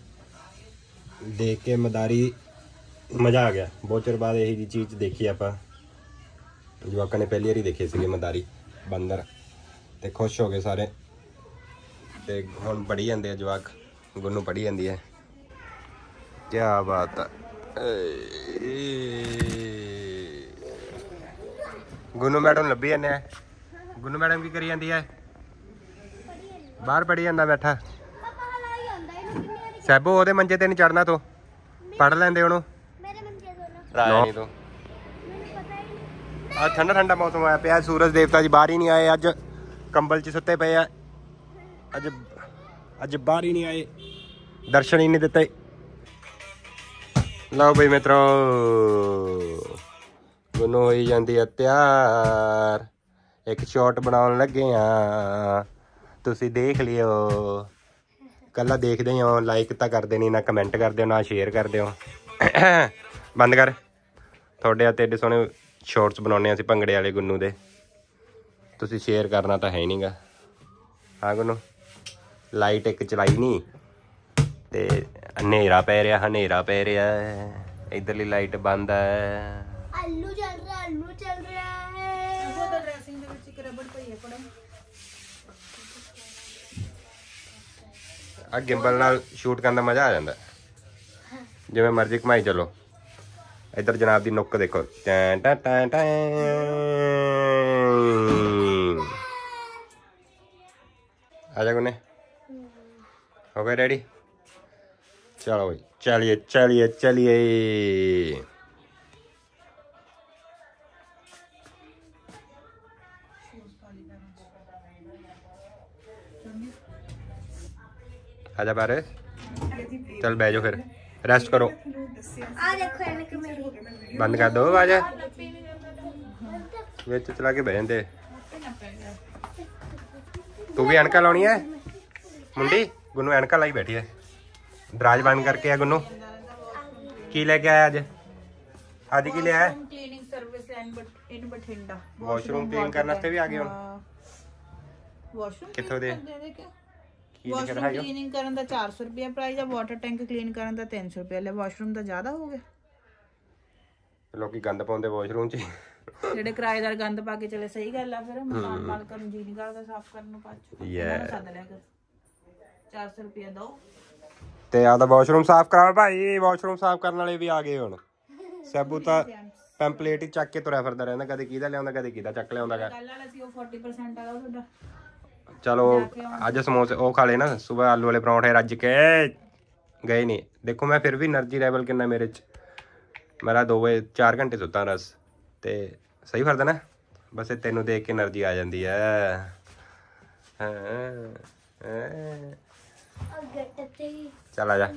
ਦੇਖ ਕੇ ਮਦਾਰੀ ਮਜ਼ਾ ਆ ਗਿਆ ਬਹੁਤ ਚਿਰ ਬਾਅਦ ਇਹੀ ਜੀ ਚੀਜ਼ ਦੇਖੀ ਆਪਾਂ ਜਵਾਕਾਂ ਨੇ ਪਹਿਲੀ ਵਾਰੀ ਦੇਖੇ ਸੀਗੇ ਮਦਾਰੀ ਬੰਦਰ ਤੇ ਖੁਸ਼ ਹੋ ਗਏ ਸਾਰੇ ਤੇ ਹੁਣ ਪੜੀ ਜਾਂਦੇ ਆ ਜਵਾਕ ਗੁੰਨੂ ਪੜੀ ਜਾਂਦੀ ਹੈ। ਕੀ ਬਾਤ ਹੈ। ਗੁੰਨੂ ਮੈਡਮ ਲੱਭੀ ਜਾਂਦੇ ਆ। ਗੁੰਨੂ ਮੈਡਮ ਕੀ ਕਰੀ ਜਾਂਦੀ ਹੈ? ਬਾਹਰ ਪੜੀ ਜਾਂਦਾ ਬੈਠਾ। ਸੈਬੋ ਉਹਦੇ ਮੰਜੇ ਤੇ ਨਹੀਂ ਚੜਨਾ ਤੂੰ? ਪੜ ਲੈਂਦੇ ਉਹਨੂੰ। ਮੇਰੇ ਮੰਜੇ ਦੋਨੋਂ ਰਾਇਆ ਨਹੀਂ ਤੂੰ। ਆ ਠੰਡਾ ਠੰਡਾ ਮੌਸਮ ਆਇਆ ਪਿਆ। ਸੂਰਜ ਦੇਵਤਾ ਜੀ ਬਾਹਰ ਹੀ ਨਹੀਂ ਆਏ ਅੱਜ। ਕੰਬਲ 'ਚ ਸੁੱਤੇ ਪਏ ਆ। ਅੱਜ ਅੱਜ ਬਾਹਰ ਹੀ ਨਹੀਂ ਆਏ। ਦਰਸ਼ਨ ਹੀ ਨਹੀਂ ਦਿੱਤੇ। ਲਓ ਬਈ ਮਿੱਤਰੋ, ਗੁੰਨੂ ਹੋਈ ਜਾਂਦੀ ਆ ਤਿਆਰ। ਇੱਕ ਸ਼ਾਟ ਬਣਾਉਣ ਲੱਗੇ ਆ। ਤੁਸੀਂ ਦੇਖ ਲਿਓ। ਕੱਲਾ ਦੇਖਦੇ ਹੋ ਲਾਈਕ ਤਾਂ ਕਰਦੇ ਨਹੀਂ, ਨਾ ਕਮੈਂਟ ਕਰਦੇ ਹੋ, ਨਾ ਸ਼ੇਅਰ ਕਰਦੇ ਹੋ। ਬੰਦ ਕਰ। ਤੁਹਾਡੇ ਆ ਤੇ ਏਡੇ ਸੋਹਣੇ ਸ਼ਾਰਟਸ ਬਣਾਉਣੇ ਅਸੀਂ ਭੰਗੜੇ ਵਾਲੇ ਗੁੰਨੂ ਦੇ। ਤੁਸੀਂ ਸ਼ੇਅਰ ਕਰਨਾ ਤਾਂ ਹੈ ਨਹੀਂਗਾ ਹਾਂ ਗੁੰਨੂ? ਲਾਈਟ ਇੱਕ ਚਲਾਈ ਨਹੀਂ ਤੇ ਹਨੇਰਾ ਪੈ ਰਿਹਾ ਹਨੇਰਾ ਪੈ ਰਿਹਾ ਇਧਰਲੀ ਲਾਈਟ ਬੰਦ ਹੈ। ਆਲੂ ਚੱਲ ਰਿਹਾ ਆਲੂ ਚੱਲ ਰਿਹਾ ਹੈ। ਉਹ ਤਾਂ ਨਾਲ ਸ਼ੂਟ ਕਰਨ ਦਾ ਮਜ਼ਾ ਆ ਜਾਂਦਾ। ਜਿਵੇਂ ਮਰਜ਼ੀ ਕਮਾਈ ਚਲੋ। ਇਧਰ ਜਨਾਬ ਦੀ ਨੁੱਕ ਦੇਖੋ। ਟੈਂ ਟੈਂ ਟੈਂ ਟੈਂ। ਆ ਜਾ ਕੋਨੇ हो गए रेडी चलो भाई चलिए चलिए चलिए आजा बारे चल बैजो फिर। रेस्ट करो। बंद कर दो आवाज़। बेच तो चला के बहन दे। तू भी अनका लानी है? मुंडी? ਗੁੰਨੂ ਐਨਕਾਂ ਲਾਈ ਬੈਠੀ ਹੈ ਦਰਾਜ ਬੰਦ ਕਰਕੇ ਆ ਗੁੰਨੂ। ਕੀ ਲੈ ਕੇ ਆਇਆ ਅੱਜ? ਅੱਜ ਕੀ ਲਿਆ ਹੈ cleaning service in Bathinda. Washroom clean ਕਰਨ ਵਾਸਤੇ ਵੀ ਆ ਗਏ ਹੁਣ। ਵਾਸ਼ਰੂਮ ਕਿੱਥੋਂ ਦੇ? ਵਾਸ਼ਰੂਮ ਹੈ ਕਲੀਨਿੰਗ ਕਰਨ ਦਾ 400 ਰੁਪਏ ਪ੍ਰਾਈਸ ਆ ਵਾਟਰ ਟੈਂਕ ਕਲੀਨ ਕਰਨ ਦਾ 300 ਰੁਪਏ ਲੈ ਵਾਸ਼ਰੂਮ ਦਾ ਜ਼ਿਆਦਾ ਹੋ ਗਿਆ। ਲੋਕੀ ਗੰਦ ਪਾਉਂਦੇ ਵਾਸ਼ਰੂਮ 'ਚ ਹੀ। ਜਿਹੜੇ ਕਿਰਾਏਦਾਰ ਗੰਦ ਪਾ ਕੇ ਚਲੇ ਸਹੀ ਗੱਲ ਆ ਫਿਰ। ਮਕਾਨ ਮਾਲਕਾਂ ਨੂੰ ਜੀ ਨਹੀਂ ਕਰਦਾ ਸਾਫ਼ ਕਰਨ ਨੂੰ ਪਾਛੋ Yeah. ਸੱਦ ਲਿਆ ਕਰ। ਤੇ ਆ ਤਾਂ ਵਾਸ਼ਰੂਮ ਸਾਫ਼ ਕਰਾਵਾ ਭਾਈ ਵਾਸ਼ਰੂਮ ਸਾਫ਼ ਕਰਨ ਵਾਲੇ ਵੀ ਆ ਗਏ ਹੁਣ। ਸੈਬੂ ਤਾਂ ਪੈਂਪਲੇਟ ਹੀ ਚੱਕ ਕੇ ਤੁਰਿਆ ਫਿਰਦਾ ਰਹਿੰਦਾ ਕਦੇ ਕਿਹਦਾ ਲਿਆਉਂਦਾ ਕਦੇ ਕਿਹਦਾ ਚੱਕ ਲਿਆਉਂਦਾਗਾ ਕੱਲ ਚਲੋ ਅੱਜ ਸਮੋਸੇ ਉਹ ਖਾ ਲਏ ਨਾ ਸਵੇਰ ਆਲੂ ਵਾਲੇ ਪਰੌਂਠੇ ਰੱਜ ਕੇ ਗਏ ਨਹੀਂ ਦੇਖੋ ਮੈਂ ਫਿਰ ਵੀ એનર્ਜੀ ਲੈਵਲ ਕਿੰਨਾ ਮੇਰੇ ਚ। ਮੇਰਾ 2 ਵਜੇ 4 ਘੰਟੇ ਸੁੱਤਾ ਰਸ। ਤੇ ਸਹੀ ਫਰਦਾ ਨਾ? ਬਸ ਤੈਨੂੰ ਦੇਖ ਕੇ એનર્ਜੀ ਆ ਜਾਂਦੀ ਹੈ ਹਾਂ ਹਾਂ। और गट्टे ਚੱਲ ਆ ਜਾ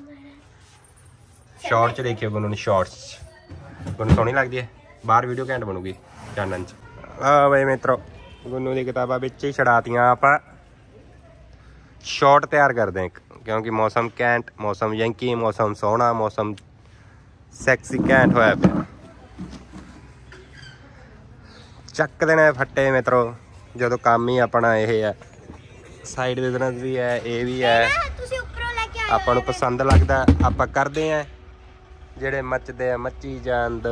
ਸ਼ਾਰਟ ਚ ਦੇਖਿਓ ਗੁੰਨੂ ਨੇ ਸ਼ਾਰਟਸ ਗੁੰਨੂ ਸੋਹਣੀ ਲੱਗਦੀ ਹੈ ਬਾਹਰ ਵੀਡੀਓ ਘੈਂਟ ਬਣੂਗੀ ਚਾਨਣ ਚ ਆ ਬਈ ਮਿੱਤਰੋ ਗੁੰਨੂ ਦੀ ਕਿਤਾਬਾਂ ਵਿੱਚ ਹੀ ਛੜਾਤੀਆਂ ਆਪਾਂ ਸ਼ਾਰਟ ਤਿਆਰ ਕਰਦੇ ਹਾਂ ਇੱਕ ਕਿਉਂਕਿ ਮੌਸਮ ਕੈਂਟ ਮੌਸਮ ਯੰਕੀ ਮੌਸਮ ਸੋਹਣਾ ਮੌਸਮ ਸੈਕਸੀ ਕੈਂਟ ਹੋਇਆ ਪਿਆ ਚੱਕ ਦੇਣੇ ਫੱਟੇ ਮਿੱਤਰੋ ਜਦੋਂ ਕੰਮ ਹੀ ਆਪਣਾ ਇਹ ਹੈ ਸਾਈਡ ਬਿਜ਼ਨਸ ਵੀ ਹੈ ਇਹ ਵੀ ਹੈ ਤੁਸੀਂ ਉੱਪਰੋਂ ਲੈ ਕੇ ਆ ਆਪਾਂ ਨੂੰ ਪਸੰਦ ਲੱਗਦਾ ਆਪਾਂ ਕਰਦੇ ਆ। ਜਿਹੜੇ ਮੱਚਦੇ ਆ ਮੱਚੀ ਜਾਂਦ।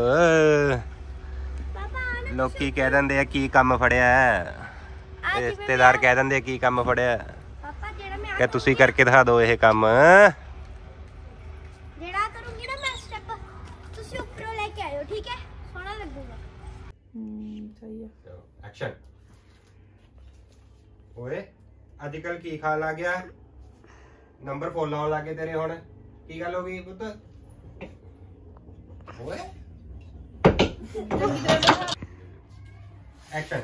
ਲੋਕੀ ਕਹਿ ਦਿੰਦੇ ਆ ਕੀ ਕੰਮ ਫੜਿਆ ਹੈ? ਰਿਸ਼ਤੇਦਾਰ ਕਹਿ ਦਿੰਦੇ ਆ ਕੀ ਕੰਮ ਫੜਿਆ ਹੈ? ਪਾਪਾ ਜਿਹੜਾ ਮੈਂ ਕਿ ਤੁਸੀਂ ਕਰਕੇ ਦਿਖਾ ਦਿਓ ਇਹ ਕੰਮ। ਜਿਹੜਾ ਕਰੂੰਗੀ ਨਾ ਮੈਂ ਸਟੈਪ ਤੁਸੀਂ ਉੱਪਰੋਂ ਲੈ ਕੇ ਆਇਓ ਠੀਕ ਹੈ? ਸੋਹਣਾ ਲੱਗੂਗਾ। ਹੂੰ ਸਹੀ ਆ। ਐਕਸ਼ਨ ਓਏ ਅੱਜ ਕੱਲ ਕੀ ਖਾਣ ਲੱਗ ਗਿਆ? ਨੰਬਰ ਫੁੱਲ ਆਉਣ ਲੱਗੇ ਤੇਰੇ ਹੁਣ ਕੀ ਗੱਲ ਹੋ ਗਈ ਪੁੱਤ ਓਏ ਐਕਸ਼ਨ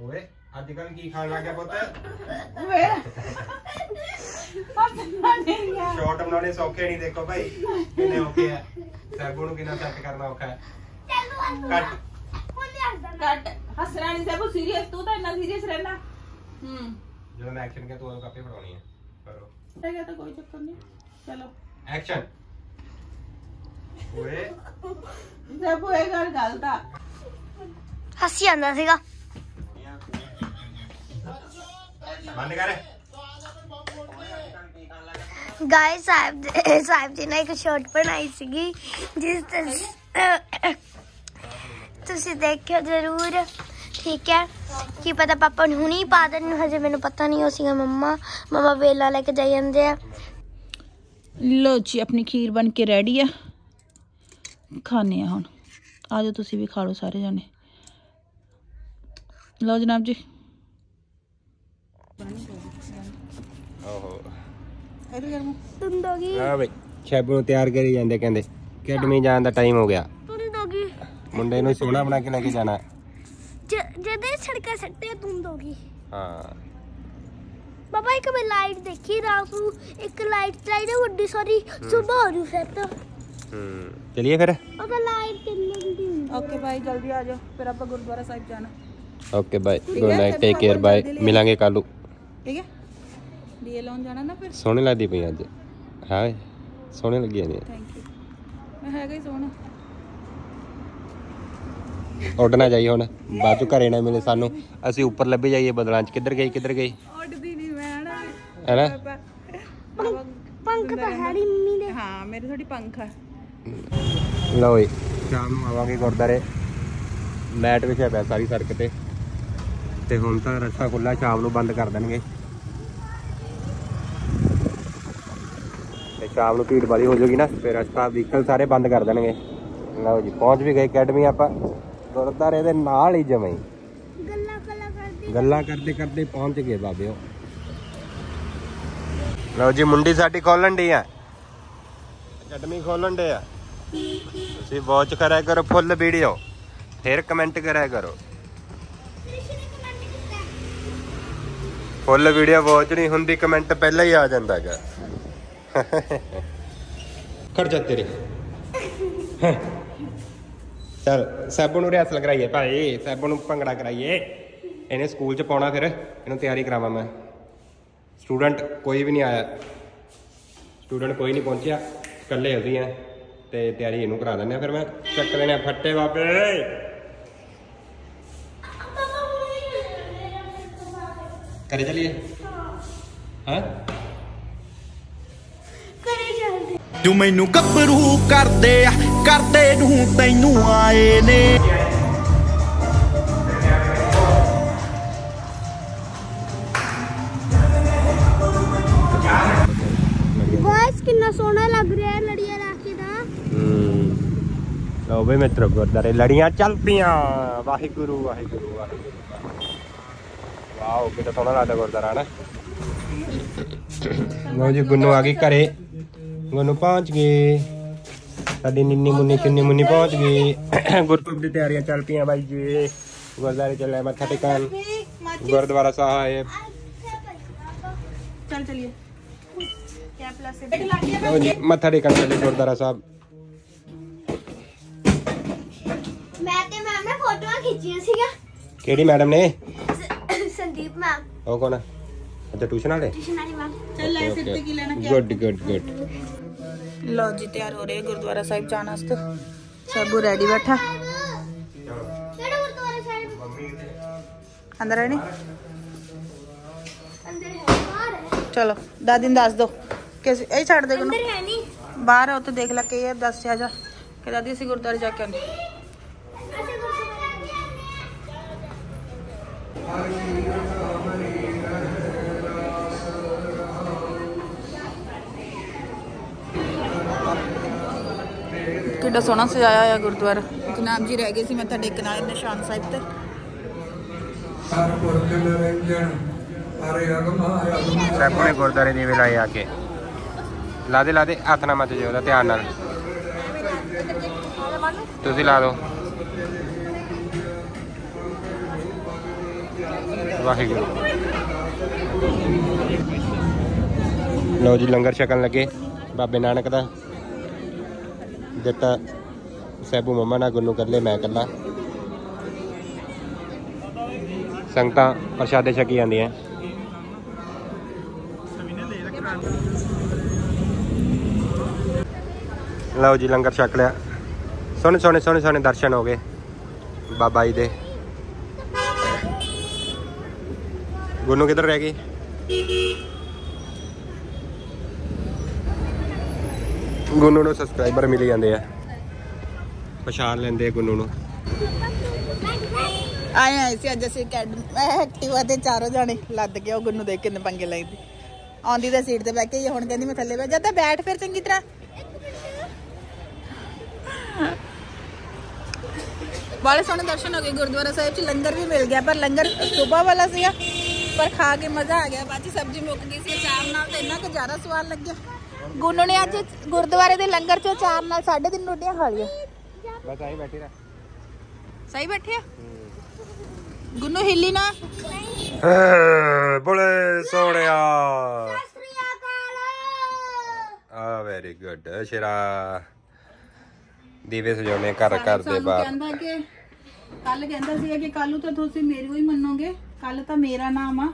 ਓਏ ਅੱਜ ਕੱਲ ਕੀ ਖਾਣ ਲੱਗ ਗਿਆ ਪੁੱਤ ਸ਼ਾਰਟ ਬਣਾਉਣੇ ਸੌਖੇ ਨਹੀਂ ਦੇਖੋ ਭਾਈ ਕਿੰਨੇ ਔਖੇ ਆ ਸੈਬੂ ਨੂੰ ਕਿੰਨਾ ਸੈੱਟ ਕਰਨਾ ਔਖਾ ਹੈ ਕੱਟ ਹੁਣ ਨਹੀਂ ਹੱਸਦਾ ਕੱਟ ਹੱਸਣਾ ਨਹੀਂ ਸਭ ਸੀਰੀਅਸ ਤੂੰ ਤਾਂ ਇੰਨਾ ਸੀਰੀਅਸ ਰਹਿਣਾ ਹੂੰ ਜਦੋਂ ਮੈਂ ਐਕਸ਼ਨ ਕਿਹਾ ਤੂੰ ਉਹਨੂੰ ਕਾਪੀ ਫੜਾਉਣੀ ਹੈ ਕਰੋ ਹੈਗਾ ਤਾਂ ਕੋਈ ਚੱਕਰ ਨਹੀਂ ਚਲੋ ਐਕਸ਼ਨ ਓਏ ਸਭ ਇਹ ਗੱਲ ਗਲਤ ਆ ਹੱਸੀ ਆਂਦਾ ਸੀਗਾ ਬੰਦ ਕਰ ਗਾਇਸ ਸਾਹਿਬ ਦੇ- ਸਾਹਿਬ ਜੀ ਨੇ ਇੱਕ ਸ਼ਾਰਟ ਬਣਾਈ ਸੀਗੀ ਜਿਸ ਤੇ ਤੁਸੀਂ ਦੇਖਿਓ ਜ਼ਰੂਰ ਠੀਕ ਹੈ। ਕੀ ਪਤਾ ਪਾਪਾ ਨੂੰ ਹੁਣੀ ਪਾ ਦੇਣ ਹਜੇ ਮੈਨੂੰ ਪਤਾ ਨਹੀਂ ਹੋ ਸੀਗਾ ਮੰਮਾ। ਮਮਾ ਵੇਲਾ ਲੈ ਕੇ ਜਾਈ ਜਾਂਦੇ ਆ। ਲੋ ਜੀ ਆਪਣੀ ਖੀਰ ਬਣ ਕੇ ਰੈਡੀ ਆ। ਖਾਣੇ ਆ ਹੁਣ। ਆ ਜਾਓ ਤੁਸੀਂ ਵੀ ਖਾ ਲਓ ਸਾਰੇ ਜਾਣੇ। ਲਓ ਜਨਾਬ ਜੀ। ਓਹੋ ਤੁੰਦੋਗੀ ਆ ਬਈ ਸ਼ੈਬੂ ਨੂੰ ਤਿਆਰ ਕਰੀ ਜਾਂਦੇ ਕਹਿੰਦੇ ਅਕੈਡਮੀ ਜਾਣ ਦਾ ਟਾਈਮ ਹੋ ਗਿਆ। ਮੁੰਡੇ ਨੂੰ ਸੋਹਣਾ ਬਣਾ ਕੇ ਲੈ ਕੇ ਜਾਣਾ। जदे छड़का सकते हो तुम दोगी। हाँ। बाबा एक मैं लाइट देखी रात एक लाइट चलाई ना बड़ी सॉरी हम्म। सुबह हो रही फिर तो। हम्म। चलिए फिर। अब लाइट चलनी ओके भाई जल्दी आ जाओ फिर आप गुरुद्वारा साहिब जाना। Okay bye good night take care bye मिलेंगे कालू। ठीक है? डीए लोन जाना ना फिर? सोने लगदी पई आज। हाय सोने लगी है थैंक यू मैं है गई सोना। ਉੱਡ ਨਾ ਜਾਈ ਹੁਣ ਬਾਅਦ ਚ ਘਰੇ ਨਾ ਮਿਲੇ ਸਾਨੂੰ। ਅਸੀਂ ਉੱਪਰ ਲੱਭੇ ਜਾਈਏ ਬਦਲਾਂ ਚ। ਕਿੱਧਰ ਗਈ ਕਿੱਧਰ ਗਈ ਉੱਡਦੀ ਨਹੀਂ ਮੈਂ ਨਾ। ਹੈਨਾ ਪੰਖ ਤਾਂ ਹੈ ਨੀ ਮੰਮੀ ਦੇ। ਹਾਂ ਮੇਰੇ ਥੋੜੀ ਪੰਖ ਆ। ਲਓ ਜੀ ਸ਼ਾਮ ਨੂੰ ਆਵਾਂਗੇ ਗੁਰਦਾਰੇ ਮੈਟ ਵਿਛਿਆ ਪਿਆ ਸਾਰੀ ਸੜਕ ਤੇ। ਤੇ ਹੁਣ ਤਾਂ ਰਸਤਾ ਖੁੱਲਾ ਸ਼ਾਮ ਨੂੰ ਬੰਦ ਕਰ ਦੇਣਗੇ। ਤੇ ਸ਼ਾਮ ਨੂੰ ਭੀੜ ਵਾਲੀ ਹੋ ਜਾਊਗੀ ਨਾ ਫਿਰ ਰਸਤਾ ਵਹੀਕਲ ਸਾਰੇ ਬੰਦ ਕਰ ਦੇਣਗੇ। ਲਓ ਜੀ ਪਹੁੰਚ ਵੀ ਗਏ ਅਕੈਡਮੀ ਆਪਾਂ। ਗੁਰਦਾਰੇ ਦੇ ਨਾਲ ਹੀ ਜਮਈ ਗੱਲਾਂ ਗੱਲਾਂ ਕਰਦੀ। ਗੱਲਾਂ ਕਰਦੇ ਕਰਦੇ ਪਹੁੰਚ ਗਏ ਬਾਬਿਓ ਲਓ ਜੀ ਮੁੰਡੀ ਸਾਡੀ ਖੋਲਣ ਦੀ ਆ। ਅਕੈਡਮੀ ਖੋਲਣ ਦੇ ਆ। ਤੁਸੀਂ ਵਾਚ ਕਰਿਆ ਕਰੋ ਫੁੱਲ ਵੀਡੀਓ ਫਿਰ ਕਮੈਂਟ ਕਰਿਆ ਕਰੋ। ਫੁੱਲ ਵੀਡੀਓ ਵਾਚ ਨਹੀਂ ਹੁੰਦੀ ਕਮੈਂਟ ਪਹਿਲਾਂ ਹੀ ਆ ਜਾਂਦਾ ਹੈਗਾ। ਖੜ ਜਾ ਤੇਰੇ। ਚਲ ਸੈਬੂ ਨੂੰ ਰਿਹਰਸਲ ਕਰਾਈਏ ਭਾਈ ਸੈਬੂ ਨੂੰ ਭੰਗੜਾ ਕਰਾਈਏ। ਇਹਨੇ ਸਕੂਲ ਚ ਪਾਉਣਾ ਫਿਰ ਇਹਨੂੰ ਤਿਆਰੀ ਕਰਾਵਾਂ ਮੈਂ। ਸਟੂਡੈਂਟ ਕੋਈ ਵੀ ਨਹੀਂ ਆਇਆ। ਸਟੂਡੈਂਟ ਕੋਈ ਨਹੀਂ ਪਹੁੰਚਿਆ। ਇਕੱਲੇ ਅਸੀਂ ਆ ਤੇ ਤਿਆਰੀ ਇਹਨੂੰ ਕਰਾ ਦਿੰਦੇ ਆ। ਫਿਰ ਮੈਂ ਚੱਕ ਲੈਣੇ ਆ ਫੱਟੇ ਬਾਬੇ ਕਰੇ ਚਲੀਏ? ਹਾਂ। ਕਰੇ ਚੱਲਦੇ। ਜੋ ਮੈਨੂੰ ਗੱਭਰੂ ਕਰਦੇ ਆ ਕਰਦੇ ਨੂੰ ਤੈਨੂੰ ਆਏ ਨੇ ਵਾਇਸ ਕਿੰਨਾ ਸੋਹਣਾ ਲੱਗ ਰਿਹਾ ਹੈ ਲੜੀਆਂ ਰਾਖੀ ਦਾ। ਹੂੰ। ਲਓ ਬਈ ਮਿੱਤਰੋ ਗੁਰਦਾਰੇ ਲੜੀਆਂ ਚੱਲ ਪੀਆਂ ਵਾਹਿਗੁਰੂ ਵਾਹਿਗੁਰੂ ਵਾਹਿਗੁਰੂ। ਵਾਓ ਕਿਤਾ ਸੋਹਣਾ ਲੱਗਦਾ ਗੁਰਦਾਰਾ ਨਾ ਲਓ ਜੀ ਗੁੰਨੂ ਆ ਗਈ ਘਰੇ। ਗੁੰਨੂ ਪਹੁੰਚ ਗਏ ਸਾਡੀ ਨਿੰਨੀ ਮੁੰਨੀ ਚੁੰਨੀ ਮੁੰਨੀ ਪਹੁੰਚ ਗਈ ਗੁਰਪੁਰਬ ਦੀ ਤਿਆਰੀਆਂ ਚੱਲ ਪਈਆਂ ਬਾਈ ਜੀ ਗੁਰਦਾਰੇ ਚੱਲੇ ਮੱਥਾ ਟੇਕਣ ਗੁਰਦੁਆਰਾ ਸਾਹਿਬ ਚੱਲ ਚਲੀਏ ਕਿਆ ਪਲੱਸ ਹੈ ਲੱਗ ਗਿਆ ਲਓ ਜੀ ਮੱਥਾ ਟੇਕਣ ਚੱਲੇ ਗੁਰਦੁਆਰਾ ਸਾਹਿਬ ਮੈਂ ਤੇ ਮੈਮ ਨੇ ਫੋਟੋਆਂ ਖਿੱਚੀਆਂ ਸੀਗਾ ਕਿਹੜੀ ਮੈਡਮ ਨੇ ਸ- ਸੰਦੀਪ ਮੈਮ ਉਹ ਕੌਣ ਆ ਅੱਛਾ ਟਿਊਸ਼ਨ ਵਾਲੇ ਟਿਊਸ਼ਨ ਵਾਲੀ ਮੈਮ ਚੱਲ ਲੈ ਸਿਰ ਤੇ ਕੀ ਲੈਣਾ ਕਿਆ ਗੁੱਡ ਗੁੱਡ ਗੁੱਡ ਲਓ ਜੀ ਤਿਆਰ ਹੋ ਰਹੇ ਗੁਰਦੁਆਰਾ ਸਾਹਿਬ ਜਾਣ ਵਾਸਤੇ ਸਭੂ ਰੈਡੀ ਬੈਠਾ ਕਿਹੜਾ ਗੁਰਦੁਆਰਾ ਸਾਹਿਬ ਅੰਦਰ ਆਣੀ ਅੰਦਰ ਹੈ ਬਾਹਰ ਹੈ ਚਲੋ ਦਾਦੀ ਨੂੰ ਦੱਸ ਦੋ ਕਿਸ ਇਹ ਛੱਡ ਦੇ ਗੁਨੂੰ ਅੰਦਰ ਹੈ ਨਹੀਂ ਬਾਹਰ ਆ ਉੱਥੇ ਦੇਖ ਲੈ ਕੇ ਇਹ ਦੱਸਿਆ ਜਾ ਕਿ ਦਾਦੀ ਅਸੀਂ ਗੁਰਦੁਆਰੇ ਜਾ ਕੇ ਆਉਂਦੇ ਕਿੱਡਾ ਸੋਹਣਾ ਸਜਾਇਆ ਹੋਇਆ ਗੁਰਦੁਆਰਾ ਜਨਾਬ ਜੀ ਰਹਿ ਗਏ ਸੀ ਮੱਥਾ ਟੇਕਣ ਵਾਲੇ ਨਿਸ਼ਾਨ ਸਾਹਿਬ ਤੇ ਸਰਪੁਰਖ ਨਿਰੰਜਨ ਹਰਿ ਅਗਮ ਅਗਮ ਸੈਪੂ ਨੇ ਗੁਰਦਾਰੇ ਦੀਵੇ ਲਾਏ ਆ ਕੇ ਲਾ ਦੇ ਲਾ ਦੇ ਹੱਥ ਨਾ ਮੱਚ ਜੇ ਉਹਦਾ ਧਿਆਨ ਨਾਲ ਤੁਸੀਂ ਲਾ ਦਿਓ ਵਾਹਿਗੁਰੂ ਲਓ ਜੀ ਲੰਗਰ ਛਕਣ ਲੱਗੇ ਬਾਬੇ ਨਾਨਕ ਦਾ ਦਿੱਤਾ। ਸੈਬੂ ਮੰਮਾ ਨਾਲ ਗੁੰਨੂ ਕੱਲੇ ਮੈਂ ਕੱਲਾ ਸੰਗਤਾਂ ਪ੍ਰਸ਼ਾਦੇ ਛਕੀ ਜਾਂਦੀਆਂ। ਲਓ ਜੀ, ਲੰਗਰ ਛਕ ਲਿਆ। ਸੋਹਣੇ ਸੋਹਣੇ ਸੋਹਣੇ ਸੋਹਣੇ ਦਰਸ਼ਨ ਹੋ ਗਏ। ਬਾਬਾ ਜੀ ਦੇ। ਗੁੰਨੂ ਕਿੱਧਰ ਰਹਿ ਗਈ? ਗੁੰਨੂ ਨੂੰ ਸਬਸਕ੍ਰਾਈਬਰ ਮਿਲ ਜਾਂਦੇ ਆ। ਪਛਾਣ ਲੈਂਦੇ ਆ ਗੁੰਨੂ ਨੂੰ। ਆਏ ਆਏ ਸੀ ਅੱਜ ਅਸੀਂ ਅਕੈਡਮੀ ਐਕਟਿਵਾ ਤੇ ਚਾਰੋਂ ਜਾਣੇ ਲੱਦ ਕੇ ਉਹ ਗੁੰਨੂ ਦੇਖ ਕਿੰਨੇ ਪੰਗੇ ਲਾਈਦੇ ਆਉਂਦੀ ਤਾਂ ਸੀਟ ਤੇ ਬਹਿ ਕੇ ਹੀ ਹੁਣ ਕਹਿੰਦੀ ਮੈਂ ਥੱਲੇ ਬਹਿ ਜਾ ਤਾਂ ਬੈਠ ਫਿਰ ਚੰਗੀ ਤਰ੍ਹਾਂ। ਬੜੇ ਸੋਹਣੇ ਦਰਸ਼ਨ ਹੋ ਗਏ ਗੁਰਦੁਆਰਾ ਸਾਹਿਬ ਚ ਲੰਗਰ ਵੀ ਮਿਲ ਗਿਆ ਪਰ ਲੰਗਰ ਸਵੇਰ ਵਾਲਾ ਸੀਗਾ ਪਰ ਖਾ ਕੇ ਮਜ਼ਾ ਆ ਗਿਆ ਬਾਅਦ ਚ ਸਬਜ਼ੀ ਮੁੱਕ ਗਈ ਸੀ ਅਚਾਰ ਨਾਲ ਤਾਂ ਇੰਨਾ ਕੁ ਜ਼ਿਆਦਾ ਸਵਾਦ ਲੱਗਿਆ। ਗੁੰਨੂ ਨੇ ਅੱਜ ਗੁਰਦੁਆਰੇ ਦੇ ਲੰਗਰ ਚੋਂ ਅਚਾਰ ਨਾਲ ਸਾਢੇ ਤਿੰਨ ਰੋਟੀਆਂ ਖਾ ਲਈਆਂ। ਬਸ ਆਈ ਬੈਠੀ ਰਹਿ। ਸਹੀ ਬੈਠਿਆ ਗੁੰਨੂ ਹਿੱਲੀ ਨਾ। ਬੋਲੇ ਸੋਹਣਿਆ। ਆ ਵੈਰੀ ਗੁੱਡ ਸ਼ੇਰਾ। ਦੀਵੇ ਸਜਾਉਣੇ ਘਰ ਘਰ ਦੇ ਬਾਹਰ। ਕਹਿੰਦਾ ਕਿ ਕੱਲ ਕਹਿੰਦਾ ਸੀਗਾ ਕਿ ਕੱਲ ਨੂੰ ਤਾਂ ਤੁਸੀਂ ਮੇਰੀ ਹੀ ਮੰਨੋਗੇ ਕੱਲ ਤਾਂ ਮੇਰਾ ਨਾਮ ਆ।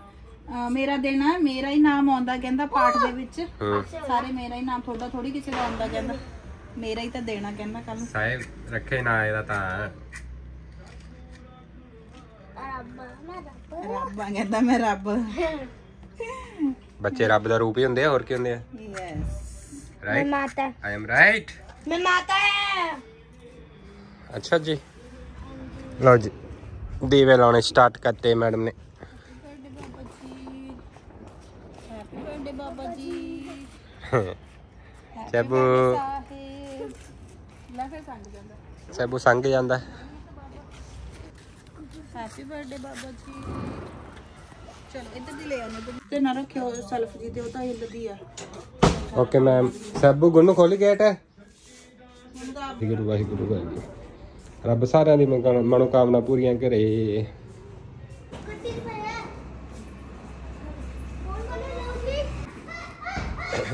ਮੇਰਾ ਦਿਨ ਆ ਮੇਰਾ ਹੀ ਨਾਮ ਆਉਂਦਾ ਕਹਿੰਦਾ ਪਾਠ ਦੇ ਵਿੱਚ ਹੂੰ ਸਾਰੇ ਮੇਰਾ ਹੀ ਨਾਮ ਤੁਹਾਡਾ ਥੋੜੀ ਕਿਸੇ ਦਾ ਆਉਂਦਾ ਕਹਿੰਦਾ ਮੇਰਾ ਹੀ ਤਾਂ ਦੇਣਾ ਕਹਿੰਦਾ ਕੱਲ ਨੂੰ ਸਾਹਿਬ ਰੱਖੇ ਨਾ ਇਹਦਾ ਤਾਂ ਰੱਬ ਆ ਕਹਿੰਦਾ ਮੈਂ ਰੱਬ ਬੱਚੇ ਰੱਬ ਦਾ ਰੂਪ ਹੀ ਹੁੰਦੇ ਆ ਹੋਰ ਕੀ ਹੁੰਦੇ ਆ ਯੈਸ ਰਾਈਟ माता ਆਈ ਐਮ ਰਾਈਟ मैं माता है ਅੱਛਾ ਜੀ ਲਓ ਜੀ ਦੀਵੇ ਲਾਉਣੇ ਸਟਾਰਟ ਕਰਤੇ ਮੈਡਮ ਨੇ ਸੈਬੂ ਫਿਰ ਸੰਗ ਜਾਂਦਾ ਸੈਬੂ ਸੰਗ ਜਾਂਦਾ। Happy birthday Baba ji. ਚਲੋ ਇੱਧਰ ਦੀ ਲੈ ਆਉਣਾ ਤੇ ਨਾ ਰੱਖਿਓ ਸੈਲਫ ਜੀ ਤੇ ਉਹ ਤਾਂ ਹਿੱਲਦੀ ਆ। ਓਕੇ ਮੈਮ ਸੈਬੂ ਗੁੰਨੂ ਖੋਲੀ ਗੇਟ ਵਾਹਿਗੁਰੂ ਵਾਹਿਗੁਰੂ ਵਾਹਿਗੁਰੂ। ਰੱਬ ਸਾਰਿਆਂ ਦੀ ਮਨੋਕਾ- ਮਨੋਕਾਮਨਾ ਪੂਰੀਆਂ ਕਰੇ।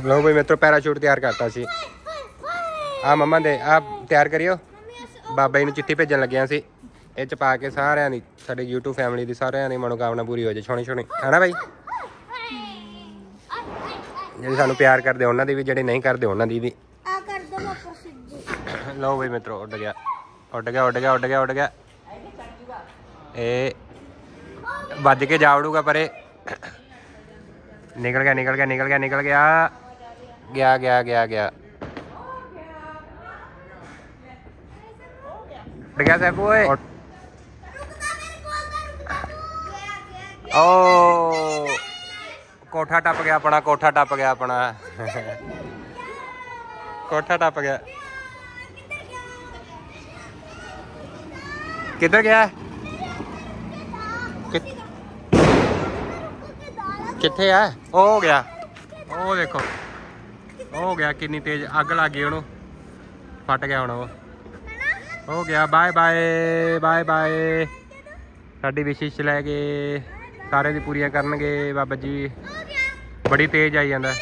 ਲਓ ਬਈ ਮੇਤਰੋ, ਪੈਰਾਸ਼ੂਟ ਤਿਆਰ ਕਰਤਾ ਸੀ। ਆ ਮੰਮਾ ਦੇ ਆ ਤਿਆਰ ਕਰਿਓ। ਬਾਬਾ ਜੀ ਨੂੰ ਚਿੱਠੀ ਭੇਜਣ ਲੱਗਿਆ ਸੀ। ਇਹ ਚ ਪਾ ਕੇ ਸਾਰਿਆਂ ਦੀ, ਸਾਡੇ YouTube ਫੈਮਿਲੀ ਦੀ ਸਾਰਿਆਂ ਦੀ ਮਨੋਕਾਮਨਾ ਪੂਰੀ ਹੋ ਜੇ ਛੋਣੀ ਛੋਣੀ। ਹੈਨਾ ਬਾਈ? ਜਿਹੜੇ ਸਾਨੂੰ ਪਿਆਰ ਕਰਦੇ, ਉਹਨਾਂ ਦੀ ਵੀ, ਜਿਹੜੇ ਨਹੀਂ ਕਰਦੇ, ਉਹਨਾਂ ਦੀ ਵੀ। ਆ ਕਰ ਦੋ ਵਾਪਸ ਸਿੱਧੀ ਲਓ ਬਈ ਮਿੱਤਰੋ, ਉੱਡ ਗਿਆ। ਉੱਡ ਗਿਆ ਉੱਡ ਗਿਆ ਉੱਡ ਗਿਆ ਉੱਡ ਗਿਆ। ਇਹ ਵੱਜ ਕੇ ਜਾ ਉੜੂਗਾ ਪਰੇ। ਨਿਕਲ ਗਿਆ ਨਿਕਲ ਗਿਆ ਨਿਕਲ ਗਿਆ ਨਿਕਲ ਗਿਆ। गया गया गया गया। गया ओ कोठा टप गया अपना कोठा टप गया अपना। कोठा टप गया। किधर गया? कि है? ओ गया। ओ देखो। ਹੋ ਗਿਆ ਕਿੰਨੀ ਤੇਜ਼ ਅੱਗ ਲੱਗ ਗਈ ਉਹਨੂੰ। ਫਟ ਗਿਆ ਹੁਣ ਉਹ। ਹੋ ਗਿਆ ਬਾਏ ਬਾਏ ਬਾਏ ਬਾਏ ਸਾਡੀ ਵਿਸ਼ੇਸ਼ ਲੈ ਕੇ ਸਾਰੇ ਦੀ ਪੂਰੀਆਂ ਕਰਨਗੇ ਬਾਬਾ ਜੀ। ਬੜੀ ਤੇਜ਼ ਆਈ ਜਾਂਦਾ।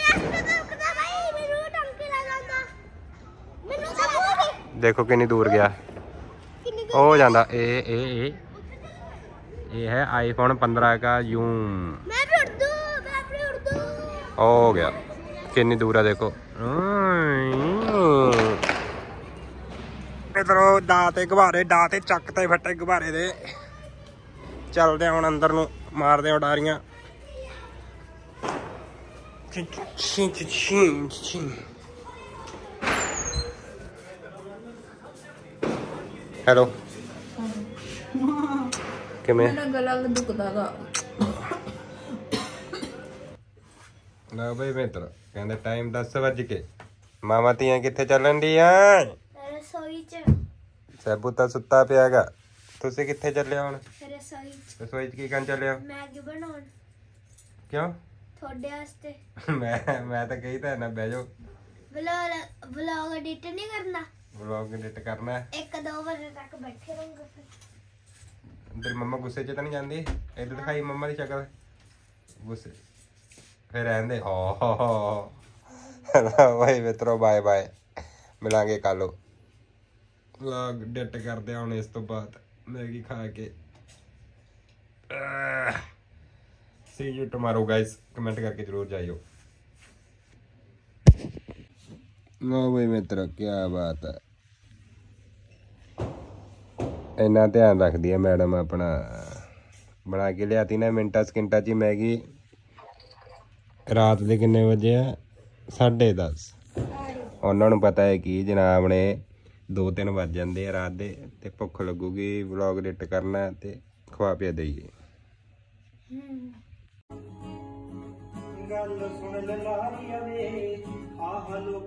ਦੇਖੋ ਕਿੰਨੀ ਦੂਰ ਗਿਆ। ਹੋ ਜਾਂਦਾ ਇਹ ਇਹ ਇਹ। ਇਹ ਹੈ ਆਈਫੋਨ 15 ਦਾ ਯੂਮ ਮੈਂ ਰੁੜ ਦੂ ਮੈਂ ਰੁੜ ਦੂ ਹੋ ਗਿਆ। ਕਿੰਨੀ ਦੂਰ ਆ ਦੇਖੋ ਇਧਰੋਂ ਦਾਤੇ ਗੁਬਾਰੇ ਦਾਤੇ ਚੱਕ ਤੇ ਫੱਟੇ ਗੁਬਾਰੇ ਦੇ ਚੱਲਦੇ ਆ ਹੁਣ ਅੰਦਰ ਨੂੰ ਮਾਰਦੇ ਆ ਉਡਾਰੀਆਂ ਛਿੰ ਛਿੰ ਛਿੰ ਛਿੰ ਹੈਲੋ ਕਿਵੇਂ ਮੇਰਾ ਗਲਾ ਦੁਖਦਾਗਾ ਨਾ ਬਈ ਮਿੱਤਰ ਕਹਿੰਦਾ ਟਾਈਮ 10 ਵਜ ਕੇ। ਮਾਮਾ ਤੀਆਂ ਕਿੱਥੇ ਚੱਲਣ ਦੀਆਂ ਰਸੋਈ ਚ। ਸੈਬੂ ਤਾਂ ਸੁੱਤਾ ਪਿਆਗਾ। ਤੁਸੀਂ ਕਿੱਥੇ ਚੱਲੇ ਹੁਣ? ਰਸੋਈ ਚ। ਰਸੋਈ ਚ ਕੀ ਕਰਨ ਚੱਲੇ ਮੈਗੀ ਬਣਾਉਣ। ਕਿਉਂ? ਤੁਹਾਡੇ ਵਾਸਤੇ। ਮੈਂ ਮੈਂ ਤਾਂ ਕਹੀ ਤਾਂ ਨਾ ਬਹਿ ਜਾਓ। ਵਲੌਗ ਐਡਿਟ ਨਹੀਂ ਕਰਨਾ। ਵਲੌਗ ਐਡਿਟ ਕਰਨਾ। ਇੱਕ ਦੋ ਵਜੇ ਤੱਕ ਬੈਠੇ ਰਹੂੰਗਾ ਫਿਰ। ਮੰਮਾ ਗੁੱਸੇ 'ਚ ਤਾਂ ਨਹੀਂ ਜਾਂਦੀ? ਇੱਧਰ ਦਿਖਾਈ ਮੰਮਾ ਦੀ ਸ਼ਕਲ। ਗੁੱਸੇ ਫਿਰ ਰਹਿੰਦੇ ਹੋ ਹੋ ਹੋ ਵਾਈ ਮਿੱਤਰੋ ਬਾਏ ਬਾਏ ਮਿਲਾਂਗੇ ਕੱਲ ਵਲੌਗ ਐਡਿਟ ਕਰਦੇ ਆ ਹੁਣ ਇਸ ਤੋਂ ਬਾਅਦ ਮੈਗੀ ਖਾ ਕੇ see you tomorrow guys comment ਕਰਕੇ ਜਰੂਰ ਜਾਇਓ ਲੋ ਬਈ ਮਿੱਤਰੋ ਕੀ ਬਾਤ ਹੈ ਇੰਨਾ ਧਿਆਨ ਰੱਖਦੀ ਹੈ ਮੈਡਮ ਆਪਣਾ ਬਣਾ ਕੇ ਲਿਆਤੀ ਨਾ ਮਿੰਟਾਂ ਸਕਿੰਟਾਂ 'ਚ ਹੀ ਮੈਗੀ ਰਾਤ ਦੇ ਕਿੰਨੇ ਵਜੇ ਆ? 10:30 ਉਹਨਾਂ ਨੂੰ ਪਤਾ ਹੈ ਕਿ ਜਨਾਬ ਨੇ 2-3 ਵੱਜ ਜਾਂਦੇ ਆ ਰਾਤ ਦੇ ਤੇ ਭੁੱਖ ਲੱਗੂਗੀ ਵਲੌਗ ਐਡਿਟ ਕਰਨਾ ਤੇ ਖਵਾ ਪਿਆ ਦਈਏ। ਗੱਲ ਸੁਣ ਲੈ ਵੇ ਆਹ